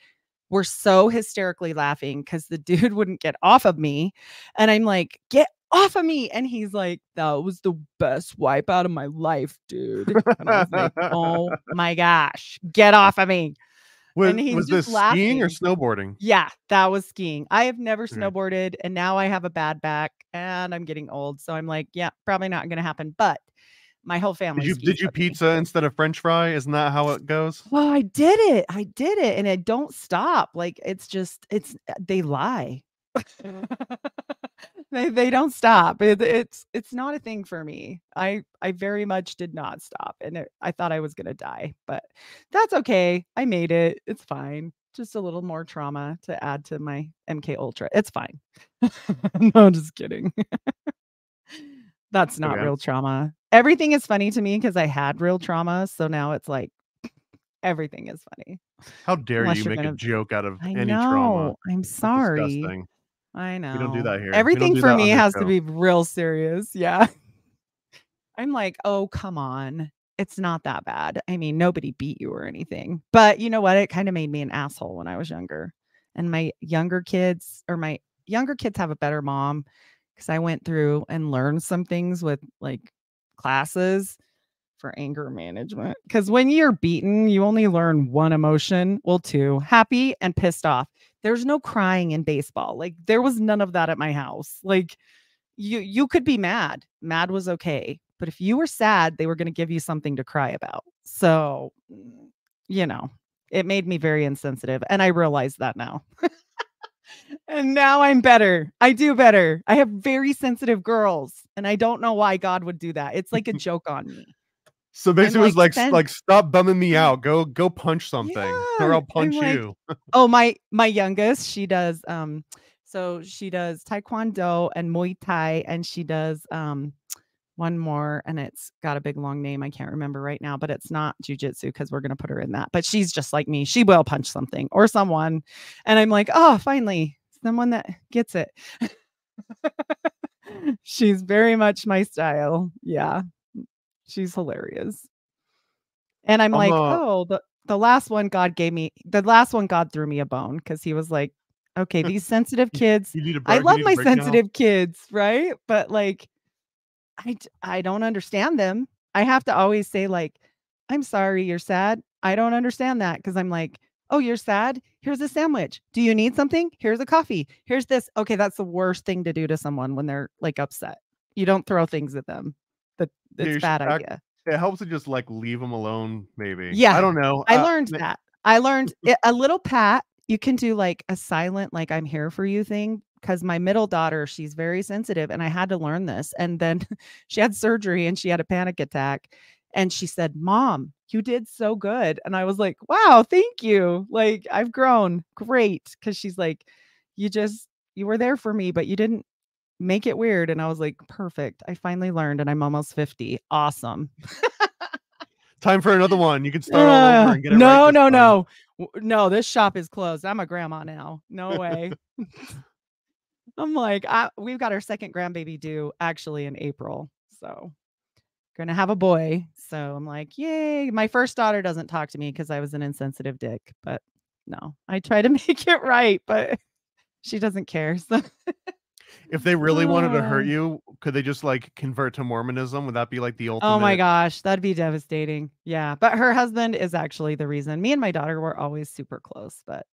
C: were so hysterically laughing because the dude wouldn't get off of me. And I'm like, get off of me. And he's like, that was the best wipe out of my life, dude. And I was like, oh my gosh, get off of me.
B: Was,
C: and he's
B: was
C: just
B: this skiing or snowboarding?
C: Yeah, that was skiing. I have never snowboarded and now I have a bad back and I'm getting old. So I'm like, yeah, probably not going to happen. But my whole family.
B: Did you did you
C: me.
B: pizza instead of French fry? Isn't that how it goes?
C: Well, I did it. I did it. And it don't stop. Like it's just, it's, they lie. they, they don't stop. It, it's, it's not a thing for me. I, I very much did not stop. And it, I thought I was going to die, but that's okay. I made it. It's fine. Just a little more trauma to add to my MK Ultra. It's fine. no, I'm just kidding. That's not
B: Okay.
C: real trauma. Everything is funny to me because I had real trauma. So now it's like everything is funny.
B: How dare
C: Unless
B: you make a
C: gonna-
B: joke out of
C: I
B: any
C: know.
B: trauma?
C: I'm sorry. I know.
B: We don't do that here.
C: Everything
B: do
C: for me has to be real serious. Yeah. I'm like, oh, come on. It's not that bad. I mean, nobody beat you or anything. But you know what? It kind of made me an asshole when I was younger. And my younger kids or my younger kids have a better mom because I went through and learned some things with like classes for anger management. Because when you're beaten, you only learn one emotion. Well, two happy and pissed off. There's no crying in baseball. Like there was none of that at my house. Like you you could be mad. Mad was okay. But if you were sad, they were going to give you something to cry about. So, mm, you know, it made me very insensitive. And I realize that now. and now I'm better. I do better. I have very sensitive girls. And I don't know why God would do that. It's like a joke on me.
B: So basically, it was
C: like,
B: like
C: "Spend-
B: like stop bumming me out. Go go punch something,
C: Yeah,
B: or I'll punch
C: like,
B: you.
C: oh my my youngest she does um so she does taekwondo and muay thai and she does um one more and it's got a big long name i can't remember right now but it's not jujitsu because we're going to put her in that but she's just like me. She will punch something or someone and i'm like oh finally someone that gets it. She's very much my style. Yeah she's hilarious and i'm like
B: uh,
C: oh the the last one God gave me, the last one God threw me a bone because he was like, okay, these sensitive kids,
B: You need a
C: I love my
B: break now?
C: sensitive kids, right? But like, I, I don't understand them. I have to always say like, I'm sorry, you're sad. I don't understand that because I'm like, oh, you're sad. Here's a sandwich. Do you need something? Here's a coffee. Here's this. Okay, that's the worst thing to do to someone when they're like upset. You don't throw things at them. That it's bad
B: act-
C: idea.
B: It helps to just like leave them alone. Maybe.
C: Yeah,
B: I don't know.
C: I
B: Uh,
C: learned
B: ma-
C: that. I learned it, a little pat. You can do like a silent, like I'm here for you thing. Because my middle daughter, she's very sensitive, and I had to learn this. And then she had surgery and she had a panic attack. And she said, Mom, you did so good. And I was like, Wow, thank you. Like, I've grown. Great. Because she's like, You just, you were there for me, but you didn't make it weird. And I was like, Perfect. I finally learned, and I'm almost 50. Awesome.
B: Time for another one. You can start all over
C: Uh,
B: and get it
C: no,
B: right.
C: no,
B: time.
C: no, no. This shop is closed. I'm a grandma now. No way. I'm like, I, we've got our second grandbaby due actually in April, so gonna have a boy. So I'm like, yay! My first daughter doesn't talk to me because I was an insensitive dick, but no, I try to make it right, but she doesn't care. So
B: If they really wanted to hurt you, could they just like convert to Mormonism? Would that be like the ultimate?
C: Oh my gosh, that'd be devastating. Yeah, but her husband is actually the reason. Me and my daughter were always super close, but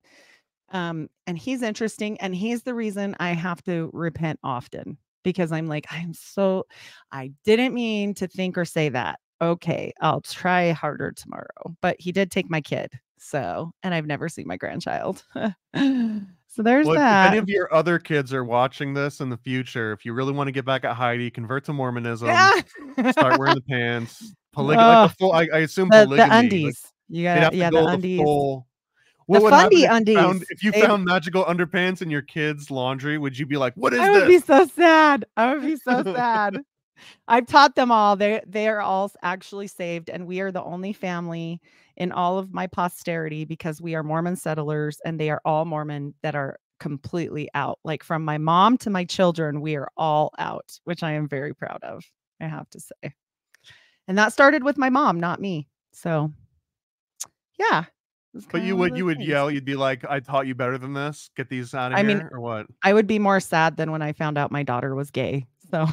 C: um and he's interesting and he's the reason I have to repent often because I'm like I'm so I didn't mean to think or say that. Okay, I'll try harder tomorrow. But he did take my kid. So, and I've never seen my grandchild. so there's
B: Well, if any of your other kids are watching this in the future, if you really want to get back at Heidi, convert to Mormonism.
C: Yeah.
B: Start wearing the pants. Polyg- like the full. I, I assume
C: the,
B: polygamy.
C: the
B: like,
C: undies. you
B: they'd
C: got
B: have to
C: yeah,
B: go
C: the
B: the
C: undies.
B: full-
C: The
B: would happen
C: fundy
B: if you found-
C: undies.
B: if you
C: They-
B: found magical underpants in your kids' laundry, would you be like, "What is this?"
C: I would
B: this?"
C: be so sad. I would be so sad. I've taught them all. They they are all actually saved, and we are the only family in all of my posterity because we are Mormon settlers, and they are all Mormon that are completely out. Like from my mom to my children, we are all out, which I am very proud of. I have to say, and that started with my mom, not me. So, yeah.
B: But you would you would
C: things.
B: yell, you'd be like, "I taught you better than this. Get these out of
C: I
B: here,"
C: mean,
B: or what?
C: I would be more sad than when I found out my daughter was gay. So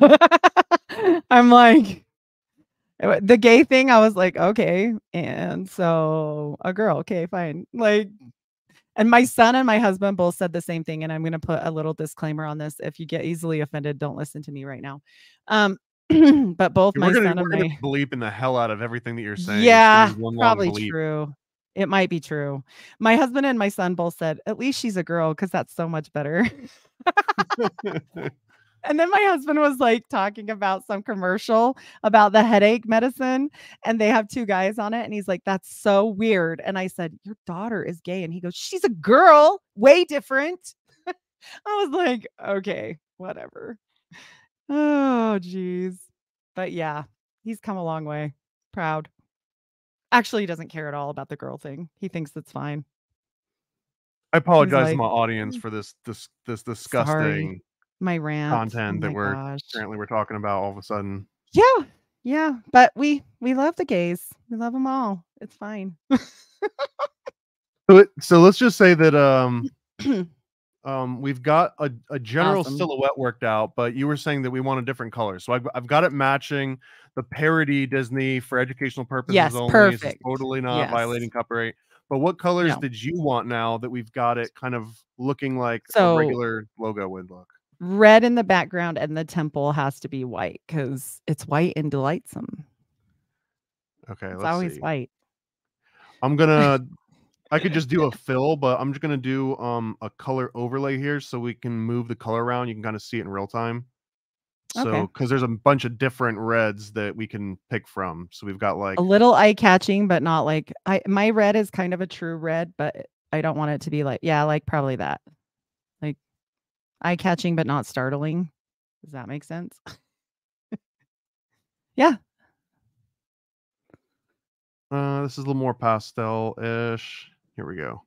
C: I'm like, The gay thing, I was like, okay. And so a girl, okay, fine. Like, and my son and my husband both said the same thing. And I'm going to put a little disclaimer on this. If you get easily offended, don't listen to me right now. Um, but both my
B: we're gonna,
C: son and my
B: bleep in the hell out of everything that you're saying.
C: Yeah, probably true. It might be true. My husband and my son both said, at least she's a girl because that's so much better. and then my husband was like talking about some commercial about the headache medicine, and they have two guys on it. And he's like, that's so weird. And I said, Your daughter is gay. And he goes, She's a girl, way different. I was like, Okay, whatever. Oh, geez. But yeah, he's come a long way. Proud. Actually, he doesn't care at all about the girl thing. He thinks it's fine.
B: I apologize
C: like,
B: to my audience
C: "Mm,
B: for this this this
C: Sorry. My rant.
B: content
C: oh
B: that we're
C: gosh.
B: apparently we're talking about all of a sudden.
C: Yeah, yeah. But we we love the gays. We love them all. It's fine.
B: So, it- so let's just say that um um we've got a, a general
C: Awesome.
B: silhouette worked out, but you were saying that we want a different color. So I've, I've got it matching the parody Disney for educational purposes
C: Yes,
B: only.
C: Perfect.
B: totally not
C: Yes.
B: violating copyright. But what colors
C: No.
B: did you want now that we've got it kind of looking like
C: So-
B: a regular logo would look?
C: Red in the background and the temple has to be white because it's white and delightsome.
B: Okay,
C: It's always
B: see.
C: white.
B: I'm gonna I could just do a fill, but I'm just gonna do um a color overlay here so we can move the color around. You can kind of see it in real time. So
C: Okay.
B: because there's a bunch of different reds that we can pick from. So we've got like
C: A little eye catching, but not like I my red is kind of a true red, but I don't want it to be like yeah, like probably that. Eye catching but not startling. Does that make sense? yeah.
B: uh this is a little more pastel-ish. Here we go.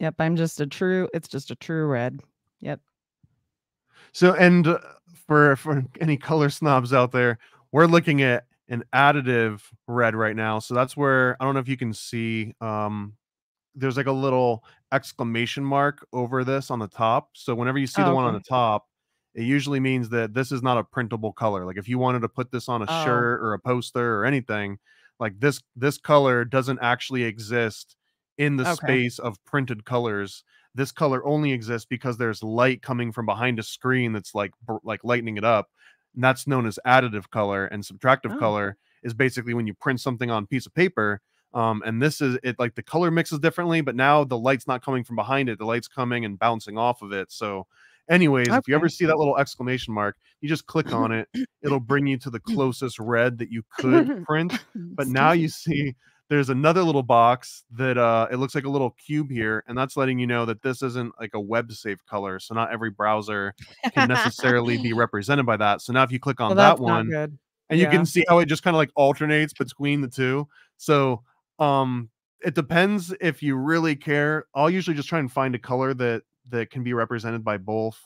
C: Yep. I'm just a true, it's just a true red. Yep.
B: So and uh, for for any color snobs out there, we're looking at an additive red right now. So that's where I don't know if you can see um there's like a little exclamation mark over this on the top. So whenever you see the
C: Oh,
B: one on the top, it usually means that this is not a printable color. Like if you wanted to put this on a
C: Oh.
B: shirt or a poster or anything, like this this color doesn't actually exist in the
C: Okay.
B: space of printed colors this color only exists because there's light coming from behind a screen that's like like lightening it up and that's known as additive color and subtractive
C: Oh.
B: color is basically when you print something on a piece of paper um and this is it like the color mixes differently but now the light's not coming from behind it the light's coming and bouncing off of it so anyways if you ever see that little exclamation mark you just click on it it'll bring you to the closest red that you could print but now you see there's another little box that uh it looks like a little cube here and that's letting you know that this isn't like a web safe color so not every browser can necessarily be represented by that so now if you click on
C: well,
B: that one and you can see how it just kind of like alternates between the two so um it depends if you really care i'll usually just try and find a color that that can be represented by both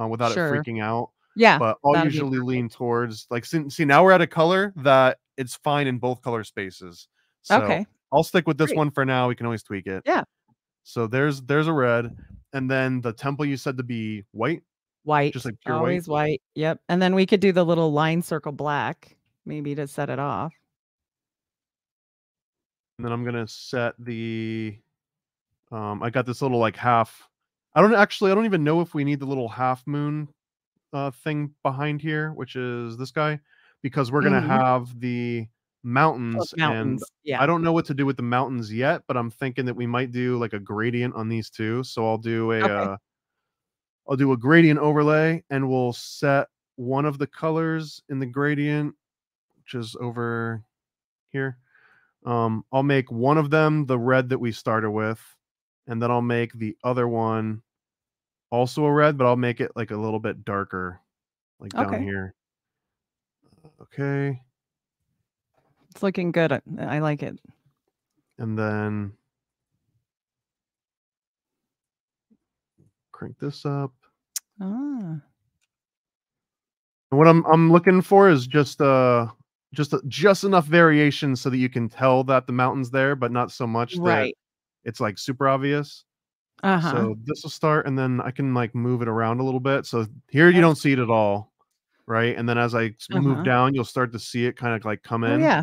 B: uh, without
C: Sure.
B: it freaking out
C: Yeah.
B: but I'll usually lean towards like see, see now we're at a color that it's fine in both color spaces. So
C: okay.
B: I'll stick with this
C: Great.
B: one for now. We can always tweak it.
C: Yeah.
B: So there's there's a red, and then the temple you said to be white.
C: White.
B: Just like pure white?
C: always white. Yep. And then we could do the little line circle black, maybe to set it off.
B: And then I'm gonna set the um I got this little like half I don't actually I don't even know if we need the little half moon uh thing behind here, which is this guy, because we're gonna
C: Mhm.
B: have the mountains,
C: Those mountains.
B: and
C: Yeah.
B: I don't know what to do with the mountains yet, but I'm thinking that we might do like a gradient on these two. So I'll do a
C: Okay.
B: uh I'll do a gradient overlay and we'll set one of the colors in the gradient, which is over here. Um, I'll make one of them the red that we started with, and then I'll make the other one also a red, but I'll make it like a little bit darker, like down here. Okay.
C: It's looking good. I, I like it.
B: And then crank this up.
C: Ah.
B: And what I'm I'm looking for is just uh just just enough variation so that you can tell that the mountain's there, but not so much that
C: Right.
B: it's like super obvious.
C: Uh-huh.
B: So this will start, and then I can like move it around a little bit. So here you don't see it at all. right? And then as I
C: Uh-huh.
B: move down, you'll start to see it kind of like come
C: Oh
B: in.
C: yeah.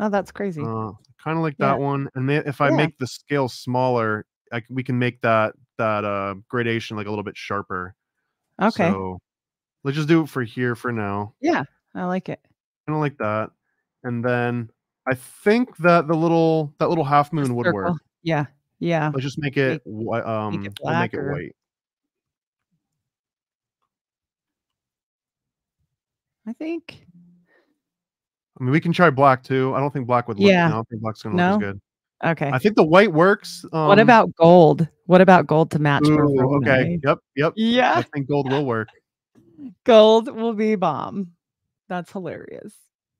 C: Oh, that's crazy.
B: Uh, kind of like
C: Yeah.
B: that one. And if I
C: Yeah.
B: make the scale smaller, I, we can make that that uh gradation like a little bit sharper.
C: okay.
B: So let's just do it for here for now.
C: yeah, I like it.
B: Kind of like that. And then I think that the little that little half moon would work.
C: Yeah. Yeah.
B: Let's just make it um
C: it
B: we'll make it
C: or-
B: white.
C: I think.
B: I mean, we can try black too. I don't think black would look.
C: Yeah.
B: No, I don't think black's gonna
C: No?
B: look as good.
C: Okay.
B: I think the white works. Um,
C: what about gold? What about gold to match
B: ooh, okay. Yep. Yep.
C: Yeah.
B: I think gold will work.
C: Gold will be bomb. That's hilarious.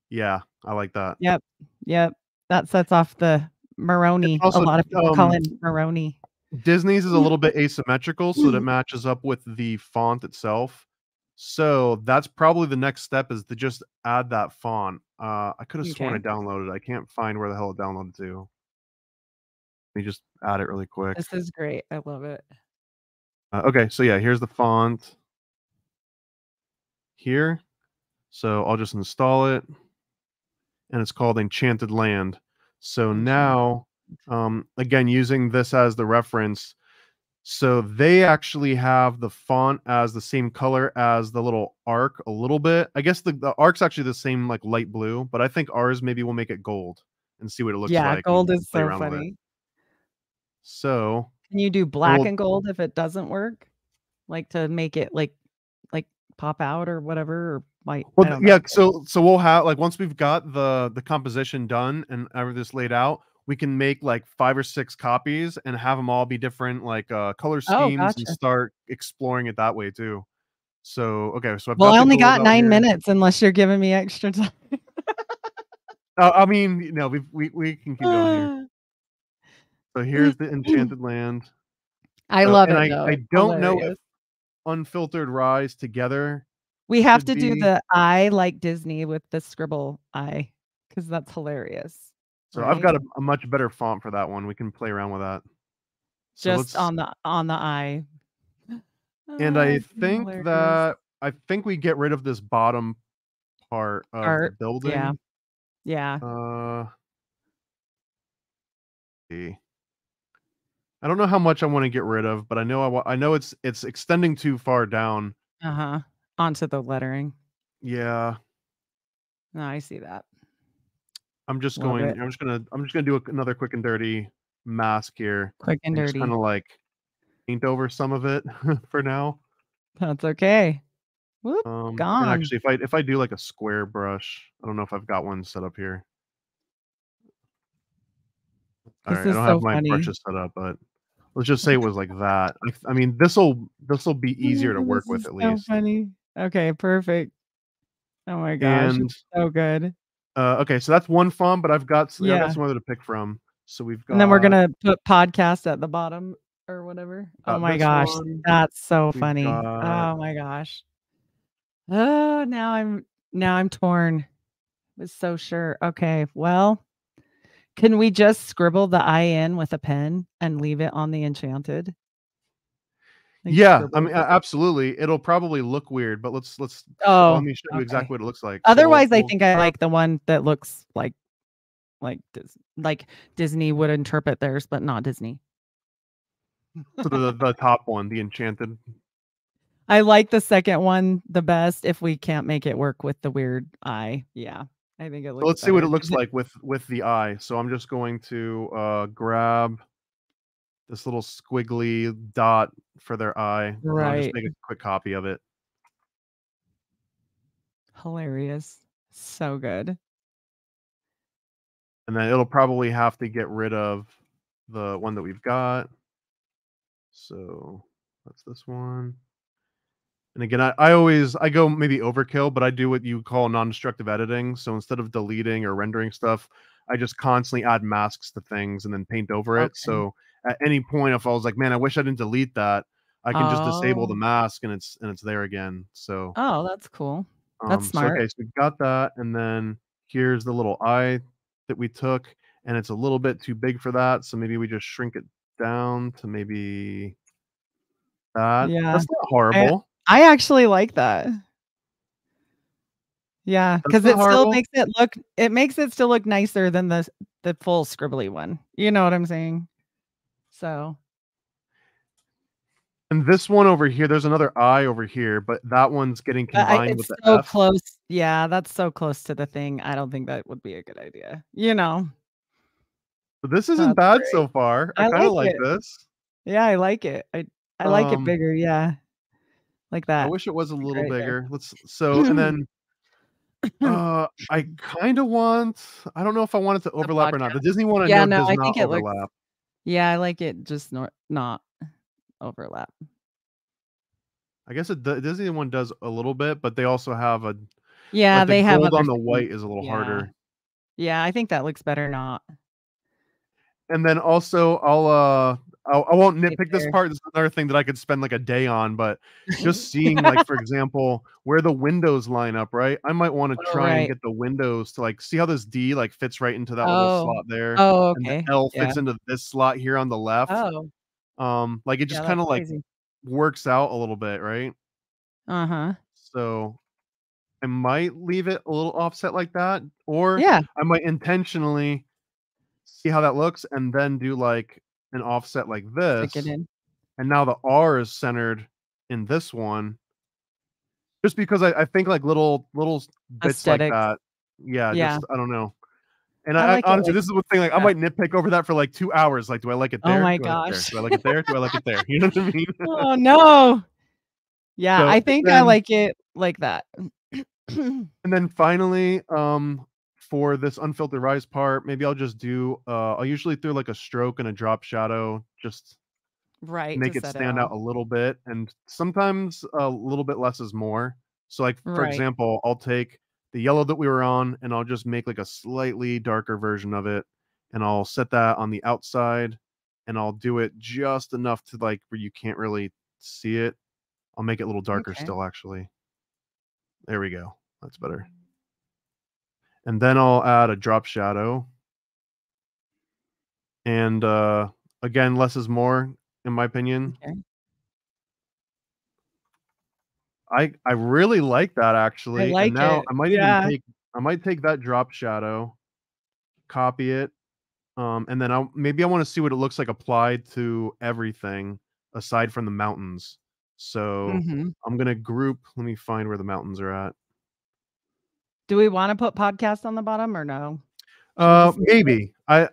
B: Yeah, I like that.
C: Yep. Yep. That sets off the Maroni.
B: also,
C: a lot of people call
B: um,
C: it Maroni.
B: Disney's is a little bit asymmetrical, so that
C: Mm.
B: it matches up with the font itself. So that's probably the next step is to just add that font. Uh, I could have sworn I
C: Okay.
B: downloaded. it. I can't find where the hell it downloaded to. Let me just add it really quick.
C: This is great. I love it.
B: Uh, okay, so yeah, here's the font here. So I'll just install it, and it's called Enchanted Land. So now, um, again, using this as the reference, so they actually have the font as the same color as the little arc a little bit. I guess the, the arc's actually the same like light blue, but I think ours maybe we'll make it gold and see what it looks
C: yeah,
B: like. and
C: gold is so
B: around with it.
C: funny.
B: So
C: Can you do black
B: Well-
C: and gold if it doesn't work? Like to make it like like pop out or whatever or might
B: Well,
C: don't
B: th-
C: know.
B: yeah. So so we'll have like once we've got the the composition done and everything's laid out, we can make like five or six copies and have them all be different like uh color
C: Oh,
B: schemes and start exploring it that way too. So okay, so I've
C: Well,
B: got
C: I only got nine
B: here.
C: minutes unless you're giving me extra time.
B: Uh, I mean, you know, we we we can keep going here. So here's the enchanted land.
C: I
B: So-
C: love it
B: I. I don't know if unfiltered rise together.
C: We have to do the eye like Disney with the scribble eye because that's hilarious.
B: So I've got a, a much better font for that one. We can play around with that. So
C: just
B: let's-
C: on the on the eye.
B: and
C: Oh,
B: I think
C: hilarious.
B: that I think we get rid of this bottom part of
C: Part,
B: the building.
C: yeah. yeah.
B: Uh, see. I don't know how much I want to get rid of, but I know I, I know it's it's extending too far down.
C: Uh huh. Onto the lettering.
B: Yeah,
C: No, I see that.
B: I'm just
C: Love
B: going.
C: it.
B: I'm just gonna. I'm just gonna do a, another quick and dirty mask here.
C: Quick and dirty.
B: Kind of like paint over some of it for now.
C: That's okay. Whoop.
B: Um, and
C: Gone.
B: actually, if I if I do like a square brush, I don't know if I've got one set up here. All
C: This
B: right, I
C: is
B: don't
C: so
B: have my
C: funny.
B: brushes set up, but let's just say it was like that. I, I mean, this will this will be easier to
C: This
B: work with
C: is
B: at
C: so
B: least.
C: funny. Okay, perfect. Oh my gosh,
B: And
C: so good.
B: uh, okay, so that's one font, but I've got s- I've
C: Yeah.
B: got some other to pick from. So we've got
C: And then we're gonna put podcast at the bottom or whatever. Oh my gosh,
B: one.
C: that's so
B: We've
C: funny.
B: got-
C: Oh my gosh. Oh, now I'm now I'm torn. I was so sure. Okay, well, can we just scribble the I in with a pen and leave it on the enchanted?
B: Yeah, I mean absolutely. It'll probably look weird, but let's let's
C: Oh,
B: let me show you exactly what it looks like. So we'll-
C: Otherwise, I
B: we'll-
C: think I like the one that looks like like like Disney would interpret theirs, but not Disney.
B: so the, the top one, the enchanted.
C: I like the second one the best if we can't make it work with the weird eye. Yeah. I think it
B: So
C: looks
B: let's see what it looks like with with the eye. So I'm just going to uh grab this little squiggly dot for their eye. and I'll
C: Right.
B: just make a quick copy of it.
C: Hilarious. So good.
B: And then it'll probably have to get rid of the one that we've got. So that's this one. And again, I, I always I go maybe overkill, but I do what you call non-destructive editing. So instead of deleting or rendering stuff, I just constantly add masks to things and then paint over it.
C: Okay.
B: So at any point, if I was like, man, I wish I didn't delete that, I can just disable the
C: Oh.
B: mask and it's and it's there again. So
C: Oh, that's cool. That's
B: um,
C: smart.
B: So, okay, so we've got that, and then here's the little eye that we took, and it's a little bit too big for that. So maybe we just shrink it down to maybe that.
C: Yeah.
B: That's not horrible.
C: I actually like that. Yeah, because it still makes it look it makes it still look nicer than the the full scribbly one. You know what I'm saying? So
B: And this one over here, there's another I over here, but that one's getting
C: But I
B: combined with
C: it's
B: the
C: so
B: F.
C: close. Yeah, that's so close to the thing. I don't think that would be a good idea. You know?
B: But this isn't
C: That's
B: bad
C: great.
B: so far. I
C: I
B: kinda
C: like
B: like this.
C: Yeah, I like it. I I like it
B: Um
C: bigger, yeah. Like that.
B: I wish it was a little
C: right there.
B: bigger. Let's so and then uh I kinda want I don't know if I want it to overlap or not. The. Disney one I
C: Yeah,
B: know
C: no,
B: does
C: I
B: not
C: think it looks
B: overlap.
C: Yeah, I like it just nor not overlap.
B: I guess it the Disney one does a little bit, but they also have a
C: Yeah,
B: like the
C: they have
B: gold on the white is a little
C: Yeah.
B: harder.
C: Yeah, I think that looks better not.
B: And then also I'll uh I'll I won't nitpick this part. This is another thing that I could spend like a day on, but just seeing like for example, where the windows line up, right? I might want to
C: Oh,
B: try and get the windows to like see how this D like fits right into that little
C: Oh.
B: slot there.
C: Oh,
B: And the
C: okay.
B: L
C: Yeah.
B: fits into this slot here on the left.
C: Oh.
B: Um like it just
C: Yeah,
B: kind of like
C: crazy.
B: works out a little bit, right?
C: Uh-huh.
B: So I might leave it a little offset like that, or
C: Yeah.
B: I might intentionally see how that looks and then do like an offset like this. And now the R is centered in this one. Just because I, I think like little little bits like that. Yeah,
C: Yeah.
B: just I don't know. And
C: I
B: I,
C: like
B: honestly,
C: like
B: this is one thing like I might nitpick over that for like two hours. Like, do I like it there?
C: Oh my
B: Do I like
C: gosh.
B: Do I like it there? Do I like it there? You know what I mean?
C: Oh, no. Yeah,
B: So
C: I think I like it like that.
B: And then finally, um, for this unfiltered rise part, maybe I'll just do uh I'll usually throw like a stroke and a drop shadow, just
C: Right,
B: make it stand out
C: off.
B: a little bit. And sometimes a little bit less is more. So like for
C: Right.
B: example, I'll take the yellow that we were on and I'll just make like a slightly darker version of it and I'll set that on the outside and I'll do it just enough to like where you can't really see it. I'll make it a little darker
C: Okay.
B: still actually. There we go. That's better. And then I'll add a drop shadow. And uh again, less is more in my opinion.
C: Okay.
B: I I really like that actually.
C: I like
B: and now
C: it.
B: I might
C: Yeah.
B: even take I might take that drop shadow, copy it, um, and then I'll maybe I want to see what it looks like applied to everything aside from the mountains. So
C: Mhm.
B: I'm gonna group. Let me find where the mountains are at.
C: Do we wanna put podcast on the bottom or no?
B: Uh,
C: just leave it?
B: maybe I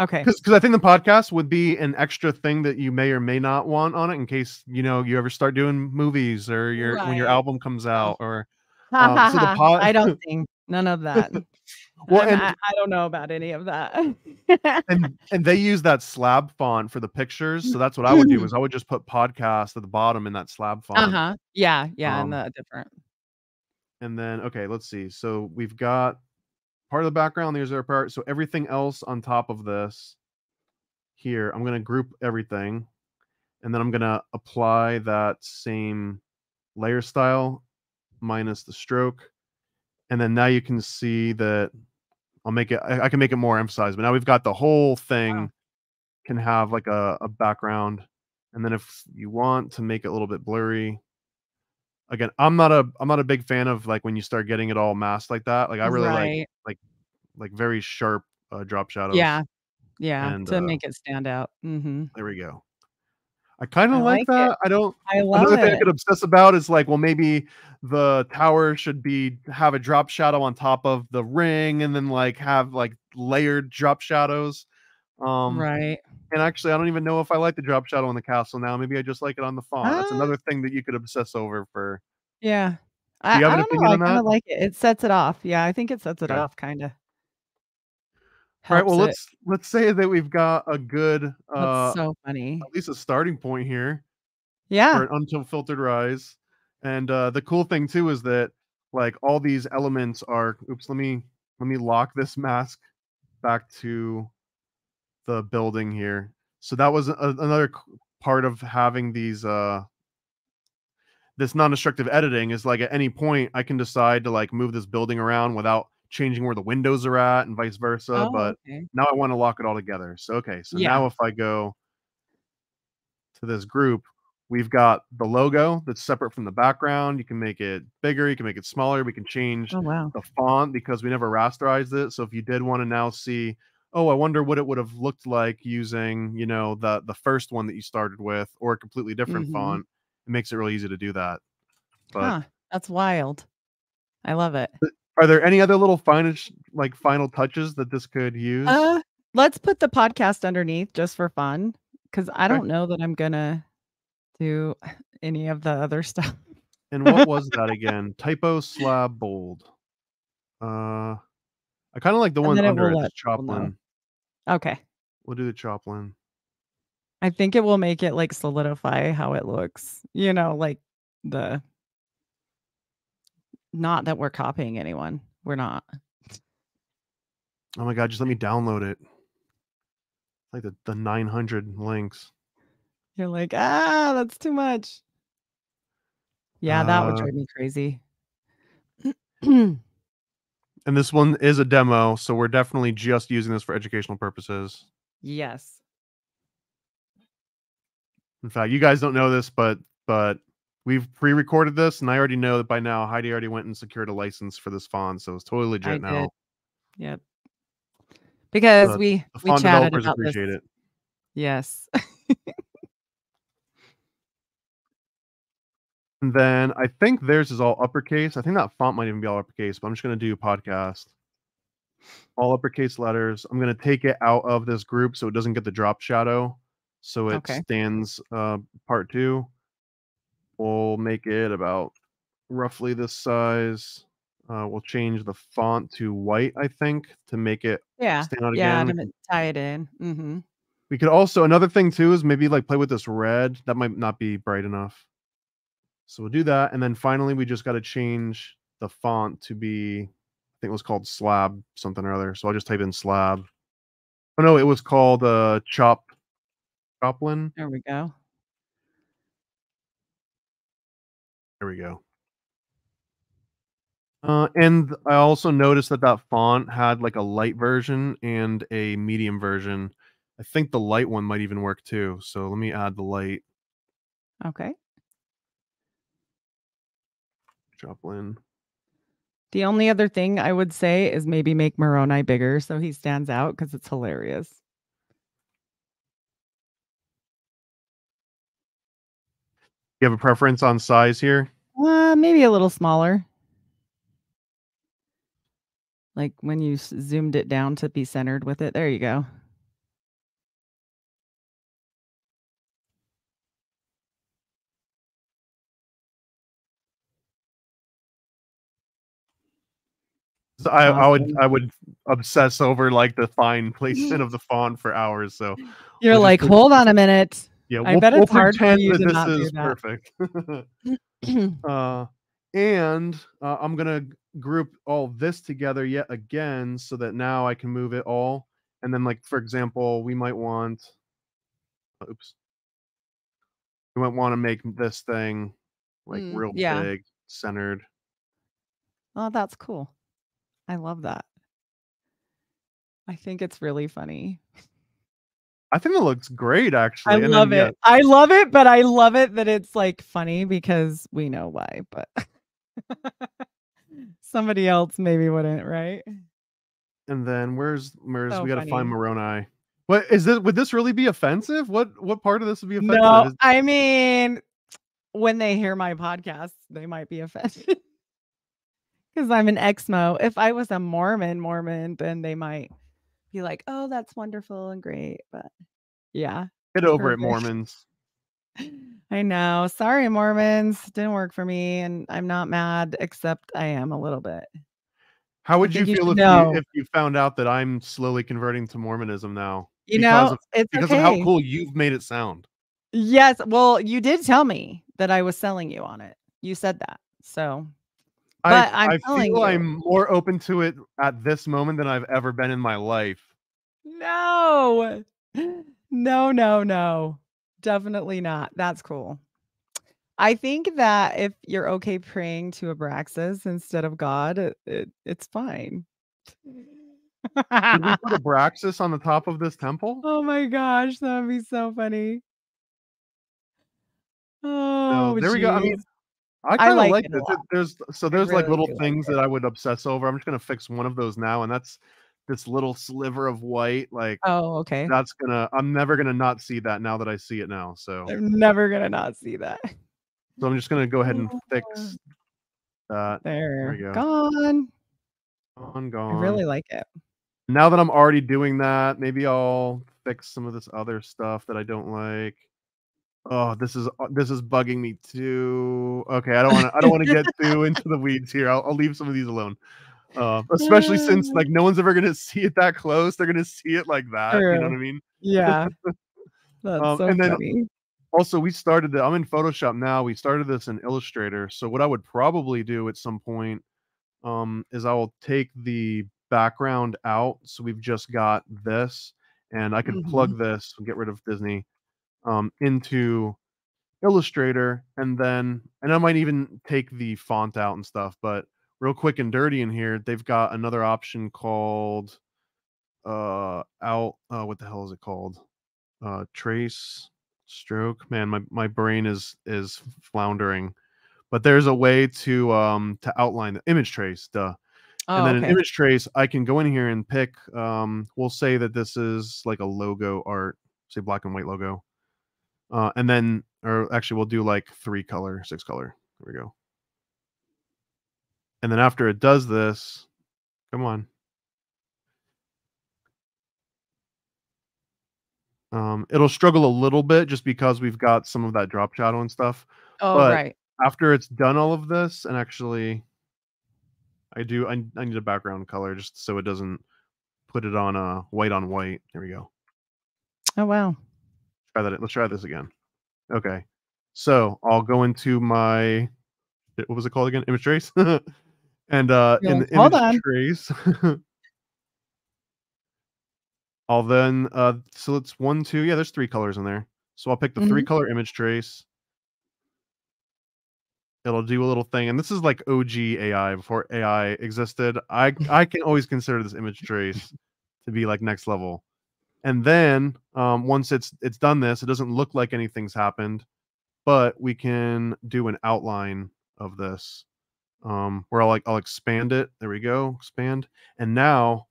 C: Okay.
B: because I think the podcast would be an extra thing that you may or may not want on it in case you know you ever start doing movies or your when your album comes
C: Oh.
B: out or um, so the pod.
C: I don't think None of that.
B: well, and
C: I I don't know about any of that.
B: and and they use that slab font for the pictures, so that's what I would do is I would just put podcast at the bottom in that slab font.
C: Uh-huh. Yeah, yeah, and
B: Um
C: the different
B: And then okay, let's see. So we've got part of the background. There's our part. So everything else on top of this here, I'm gonna group everything, and then I'm gonna apply that same layer style minus the stroke, and then now you can see that I'll make it. I, I can make it more emphasized, but now we've got the whole thing
C: Wow.
B: can have like a, a background, and then if you want to make it a little bit blurry, again i'm not a i'm not a big fan of like when you start getting it all masked like that like i really like
C: Right.
B: like like very sharp uh, drop shadows
C: Yeah. Yeah,
B: and
C: to
B: uh
C: make it stand out. Mm-hmm.
B: there we go i kind of like
C: like
B: that
C: it.
B: i don't
C: I love
B: another thing i could obsess about is like well maybe the tower should be have a drop shadow on top of the ring and then like have like layered drop shadows um
C: Right.
B: And actually i don't even know if i like the drop shadow on the castle now maybe i just like it on the font that's
C: Ah.
B: another thing that you could obsess over for
C: Yeah.
B: do
C: I
B: you have
C: I
B: an
C: don't know, I kinda like it. It sets it off. Yeah, I think it sets it
B: okay
C: off kinda.
B: All right. Well,
C: it.
B: let's let's say that we've got a good,
C: That's
B: uh,
C: so funny.
B: at least a starting point here for
C: Yeah.
B: an unfiltered rise. And uh, the cool thing too is that like all these elements are. Oops. Let me let me lock this mask back to the building here. So that was a, another part of having these uh this non-destructive editing is like at any point I can decide to like move this building around without changing where the windows are at and vice versa.
C: Oh,
B: But
C: okay.
B: now I want to lock it all together. So okay, so
C: Yeah.
B: now if I go to this group, We've got the logo that's separate from the background. You can make it bigger, you can make it smaller. We can change
C: Oh wow.
B: the font because we never rasterized it. So if you did want to now see, oh, I wonder what it would have looked like using, you know, the the first one that you started with or a completely different
C: Mhm.
B: font, it makes it really easy to do that. But
C: Huh. That's wild. I love it.
B: are there any other little finish like final touches that this could use?
C: Uh, let's put the podcast underneath just for fun, because I don't know that I'm gonna do any of the other stuff.
B: And what was that again? Typo slab bold. Uh I kind of like the
C: And
B: one
C: it
B: under it,
C: let
B: just
C: people know.
B: Choplin.
C: Okay.
B: We'll do the Choplin.
C: I think it will make it like solidify how it looks. You know, like the not that we're copying anyone. We're not.
B: Oh my god, just let me download it. Like the, the 900 links.
C: You're like, ah, that's too much. Yeah, that would
B: Uh,
C: drive me crazy.
B: And this one is a demo, so we're definitely just using this for educational purposes.
C: yes.
B: In fact, you guys don't know this, but but we've pre-recorded this, and I already know that by now Heidi already went and secured a license for this font, so it's totally legit
C: I
B: now.
C: did. Yep. Because we
B: The
C: we
B: font
C: chatted
B: developers
C: about this.
B: it.
C: Yes.
B: And then I think theirs is all uppercase. I think that font might even be all uppercase, but I'm just going to do podcast. All uppercase letters. I'm going to take it out of this group so it doesn't get the drop shadow. So it
C: Okay.
B: stands uh, part two. We'll make it about roughly this size. Uh, we'll change the font to white, I think, to make it
C: Yeah.
B: stand out
C: Yeah,
B: again.
C: m- tie it in. hmm
B: We could also another thing too is maybe like play with this red. That might not be bright enough. So we'll do that, and then finally we just got to change the font to be, I think it was called slab something or other. So I'll just type in slab. Oh no, it was called uh chop Choplin.
C: There we go.
B: There we go. Uh, and I also noticed that that font had like a light version and a medium version. I think the light one might even work too. So let me add the light
C: Okay.
B: Choplin.
C: The only other thing I would say is maybe make Moroni bigger so he stands out because it's hilarious.
B: You have a preference on size here?
C: Uh, maybe a little smaller. Like when you zoomed it down to be centered with it. There you go.
B: So I, I would I would obsess over like the fine placement of the font for hours. So
C: You're
B: We'll
C: like, hold on a minute.
B: yeah,
C: I
B: we'll,
C: bet
B: we'll
C: it's hard for you to
B: this
C: not do
B: is
C: that.
B: perfect. uh, and uh, I'm gonna group all this together yet again so that now I can move it all. And then, like for example, we might want. Oops. We might want to make this thing like
C: Mm,
B: real
C: yeah.
B: big, centered.
C: oh, that's cool. I love that. I think it's really funny.
B: I think it looks great, actually.
C: I
B: And then,
C: love
B: yeah,
C: it. I love it, but I love it that it's like funny because we know why, but somebody else maybe wouldn't, right?
B: And then where's where's
C: So
B: we gotta find
C: funny.
B: Moroni. What is this? Would this really be offensive? What what part of this would be offensive?
C: No, I mean, when they hear my podcast, they might be offended because I'm an Exmo. If I was a Mormon, Mormon, then they might be like, "Oh, that's wonderful and great." But yeah,
B: Get over it. Mormons.
C: I know. Sorry, Mormons. Didn't work for me, and I'm not mad, except I am a little bit.
B: How would you
C: think you
B: feel if you if you found out that I'm slowly converting to Mormonism now?
C: You know,
B: of-
C: it's
B: Because
C: okay.
B: of how cool you've made it sound.
C: Yes. Well, you did tell me that I was selling you on it. You said that. So But
B: I,
C: I'm
B: I
C: telling
B: feel
C: you.
B: I'm more open to it at this moment than I've ever been in my life.
C: no, no, no, no. Definitely not. That's cool. I think that if you're okay praying to Abraxas instead of God, it, it, it's fine.
B: We put Abraxas on the top of this temple?
C: oh my gosh, that would be so funny. Oh,
B: there we go. I mean. I kind of
C: like
B: like
C: it
B: this. It- There's so there's like little
C: do like
B: things that I would obsess over. I'm just gonna fix one of those now, and that's this little sliver of white. Like
C: Oh, okay.
B: that's gonna. I'm never gonna not see that now that I see it now. So
C: I'm never gonna not see that.
B: so I'm just gonna go ahead and fix that.
C: There,
B: we go.
C: gone.
B: On gone.
C: I really like it.
B: now that I'm already doing that, maybe I'll fix some of this other stuff that I don't like. Oh, this is uh, this is bugging me too. Okay, I don't want to I don't want to get too into the weeds here. I'll, I'll leave some of these alone. Uh, especially since like no one's ever gonna see it that close. They're gonna see it like that. You know what I mean?
C: Yeah. That's
B: Um,
C: so
B: and then-
C: funny.
B: Also, we started the I'm in Photoshop now. We started this in Illustrator. So what I would probably do at some point um, is I will take the background out. So we've just got this, and I could
C: Mm-hmm.
B: plug this and get rid of Disney um, into Illustrator, and then and I might even take the font out and stuff. But real quick and dirty in here, they've got another option called uh out. Uh, what the hell is it called? Uh, trace stroke man my, my brain is is floundering but there's a way to um to outline the image trace duh
C: Oh,
B: and then
C: okay.
B: an image trace i can go in here and pick um we'll say that this is like a logo art say black and white logo uh and then or actually we'll do like three color six color. There we go. And then after it does this come on. Um it'll struggle a little bit just because we've got some of that drop shadow and stuff
C: oh,
B: but-
C: right.
B: after it's done all of this and actually i do I, I need a background color just so it doesn't put it on uh white on white. There we go.
C: Oh, wow.
B: Try that let's try this again. Okay so i'll go into my what was it called again? Image trace? And uh in
C: Yeah,
B: the
C: hold
B: image
C: on.
B: trace i'll then uh so it's one two yeah there's three colors in there. So i'll pick the three
C: Mm-hmm.
B: color image trace. It'll do a little thing and this is like og ai before ai existed. I i can always consider this image trace to be like next level and then um, once it's it's done this it doesn't look like anything's happened but we can do an outline of this um, where I'll like I'll expand it. There we go, expand, and now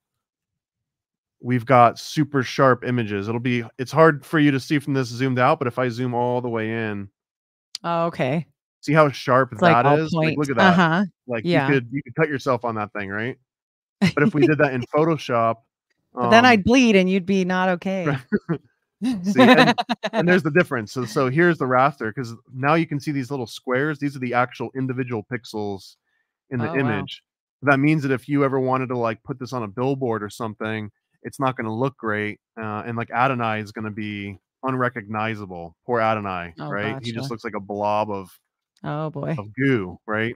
B: we've got super sharp images. It'll be it's hard for you to see from this zoomed out, but if I zoom all the way in,
C: Oh, okay.
B: see how sharp
C: It's like
B: that
C: all
B: is. Like, look at that.
C: Uh huh.
B: Like
C: yeah.
B: you could you could cut yourself on that thing, right? But if we did that in Photoshop,
C: But then
B: um,
C: I'd bleed and you'd be not okay.
B: See, and- and there's the difference. So so here's the raster because now you can see these little squares. These are the actual individual pixels in the
C: Oh, wow.
B: image. That means that if you ever wanted to like put this on a billboard or something, it's not going to look great. Uh, and like Adonai is going to be unrecognizable. Poor Adonai,
C: Oh,
B: right? He just looks like a blob of
C: oh boy.
B: of goo, right?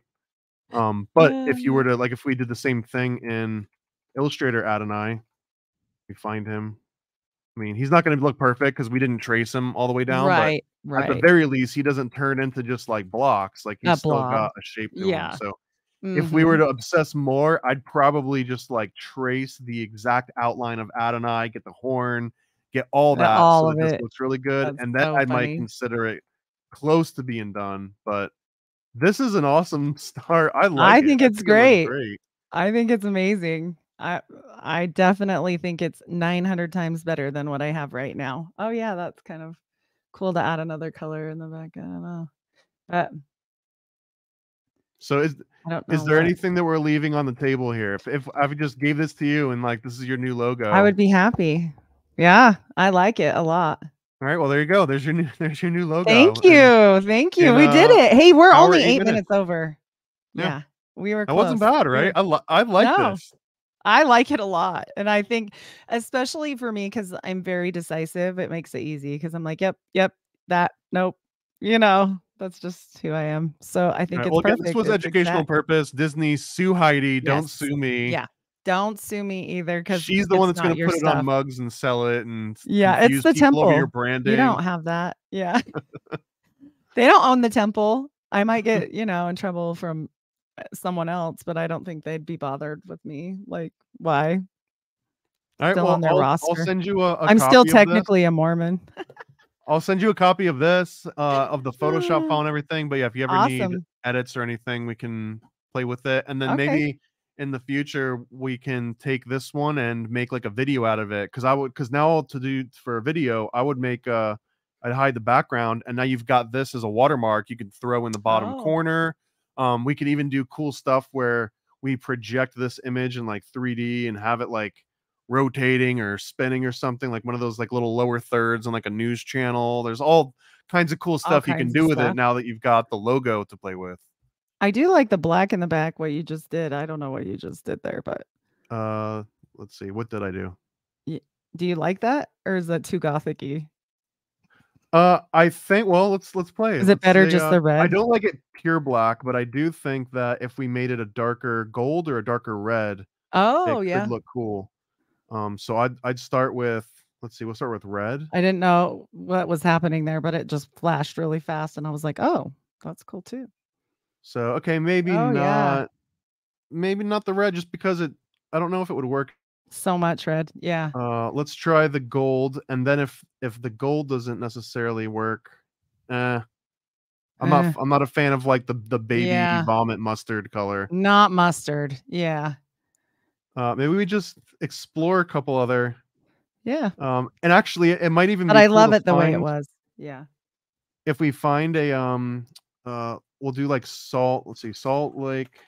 B: Um, but if you were to like, if we did the same thing in Illustrator Adonai, we find him. I mean, he's not going to look perfect because we didn't trace him all the way down.
C: right.
B: But at the very least, he doesn't turn into just like blocks. Like he's
C: A
B: still
C: blob.
B: got a shape to
C: Yeah.
B: him. So if we were mm-hmm. to obsess more, I'd probably just like trace the exact outline of Adonai, get the horn, get all that,
C: all
B: so
C: of
B: that
C: it.
B: looks really good,
C: That's
B: and then
C: so
B: I might consider it close to being done. But this is an awesome start. I like.
C: I
B: it.
C: think it's great.
B: great.
C: I think it's amazing. I I definitely think it's 900 times better than what I have right now. Oh yeah, that's kind of cool to add another color in the back. I don't know. But
B: So is
C: I don't know.
B: is there anything that we're leaving on the table here? If if I just gave this to you and like this is your new logo,
C: I would be happy. Yeah, I like it a lot.
B: All right, well there you go. There's your new there's your new logo.
C: Thank
B: and
C: you. Thank you.
B: in,
C: we did
B: uh,
C: it. Hey, we're only
B: eight
C: eight
B: minutes.
C: minutes over.
B: Yeah.
C: Yeah. We were
B: That
C: close.
B: wasn't bad, right? I li- I like
C: No.
B: this.
C: I like it a lot. And I think, especially for me, because I'm very decisive, it makes it easy because I'm like, yep, yep, that, nope. You know, that's just who I am. So I think
B: right,
C: it's
B: well,
C: perfect.
B: this was
C: It's
B: educational
C: exact-
B: purpose. Disney sue Heidi. Don't sue me.
C: Yeah. Don't sue me either because
B: she's the one that's going to put it on mugs and sell it and
C: Yeah, it's the
B: people over your branding.
C: You don't have that. Yeah. they don't own the temple. I might get, you know, in trouble from someone else, but I don't think they'd be bothered with me. Like, why?
B: All right,
C: still
B: well,
C: on their
B: I'll, I'll
C: roster.
B: send you a. a
C: I'm still
B: copy of this.
C: technically a Mormon.
B: I'll send you a copy of this, uh, of the Photoshop file and everything. But yeah, if you ever need edits or anything, we can play with it. And then
C: Okay.
B: maybe in the future we can take this one and make like a video out of it. Cause I would cause now to do for a video, I would make uh I'd hide the background and now you've got this as a watermark you can throw in the bottom
C: Oh.
B: corner. Um, we could even do cool stuff where we project this image in like 3D and have it like rotating or spinning or something like one of those like little lower thirds on like a news channel. There's all kinds of cool stuff you can do with it now that you've got the logo to play with.
C: I do like the black in the back, what you just did. I don't know what you just did there, but
B: Uh, let's see, what did I do?
C: do you like that? Or is that too gothic-y?
B: Uh, I think. Well, let's let's play it.
C: Is it better
B: say,
C: just
B: uh,
C: the red?
B: I don't like it pure black, but I do think that if we made it a darker gold or a darker red,
C: Oh, yeah,
B: it
C: yeah.
B: could look cool. Um, so I'd I'd start with. Let's see, we'll start with red.
C: I didn't know what was happening there, but it just flashed really fast and I was like, "Oh, that's cool too."
B: So okay, maybe
C: Oh,
B: not.
C: yeah.
B: Maybe not the red, just because it. I don't know if it would work.
C: So much red. Yeah.
B: Uh, let's try the gold, and then if if the gold doesn't necessarily work, eh. I'm not.
C: Eh.
B: I'm not a fan of like the the baby
C: Yeah.
B: vomit mustard color.
C: Not mustard. Yeah.
B: Uh, maybe we just explore a couple other.
C: Yeah.
B: Um, and actually, it might even.
C: But I
B: cool
C: love it the way it was. Yeah.
B: If we find a um, uh, we'll do like salt. Let's see, Salt Lake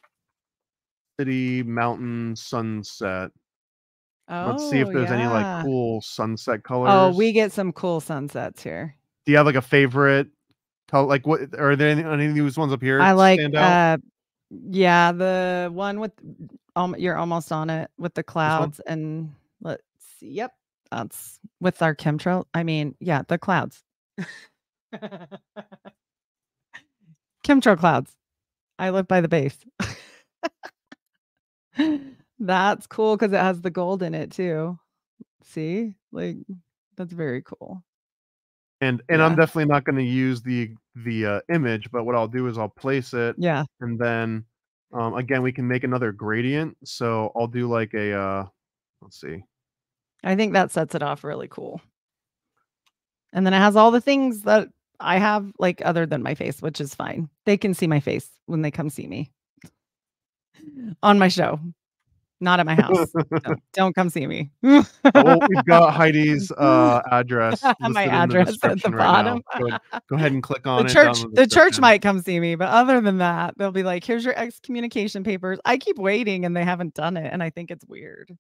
B: City Mountain Sunset.
C: Oh,
B: Let's see if there's any like cool sunset colors.
C: Oh, we get some cool sunsets here.
B: Do you have like a favorite? Color? Like what? Are there any, any of these ones up here?
C: I like uh yeah, the one with um you're almost on it with the clouds and let's see. Yep. That's with our chemtrail. I mean, yeah, the clouds. chemtrail clouds. I live by the base. That's cool because it has the gold in it too. See? Like that's very cool.
B: and and I'm definitely not going to use the the uh, image, but what I'll do is I'll place it
C: Yeah.
B: and then um, again we can make another gradient so i'll do like a uh let's see
C: I think that sets it off really cool. And then it has all the things that I have, like other than my face, which is fine. They can see my face when they come see me on my show, not at my house. don't, don't come see me.
B: well we've got heidi's uh address
C: My
B: in the
C: address at the
B: description right
C: bottom.
B: go, ahead, go ahead and click on
C: the
B: it
C: church
B: in
C: the church might come see me but other than that they'll be like here's your excommunication papers. I keep waiting and they haven't done it and i think it's weird.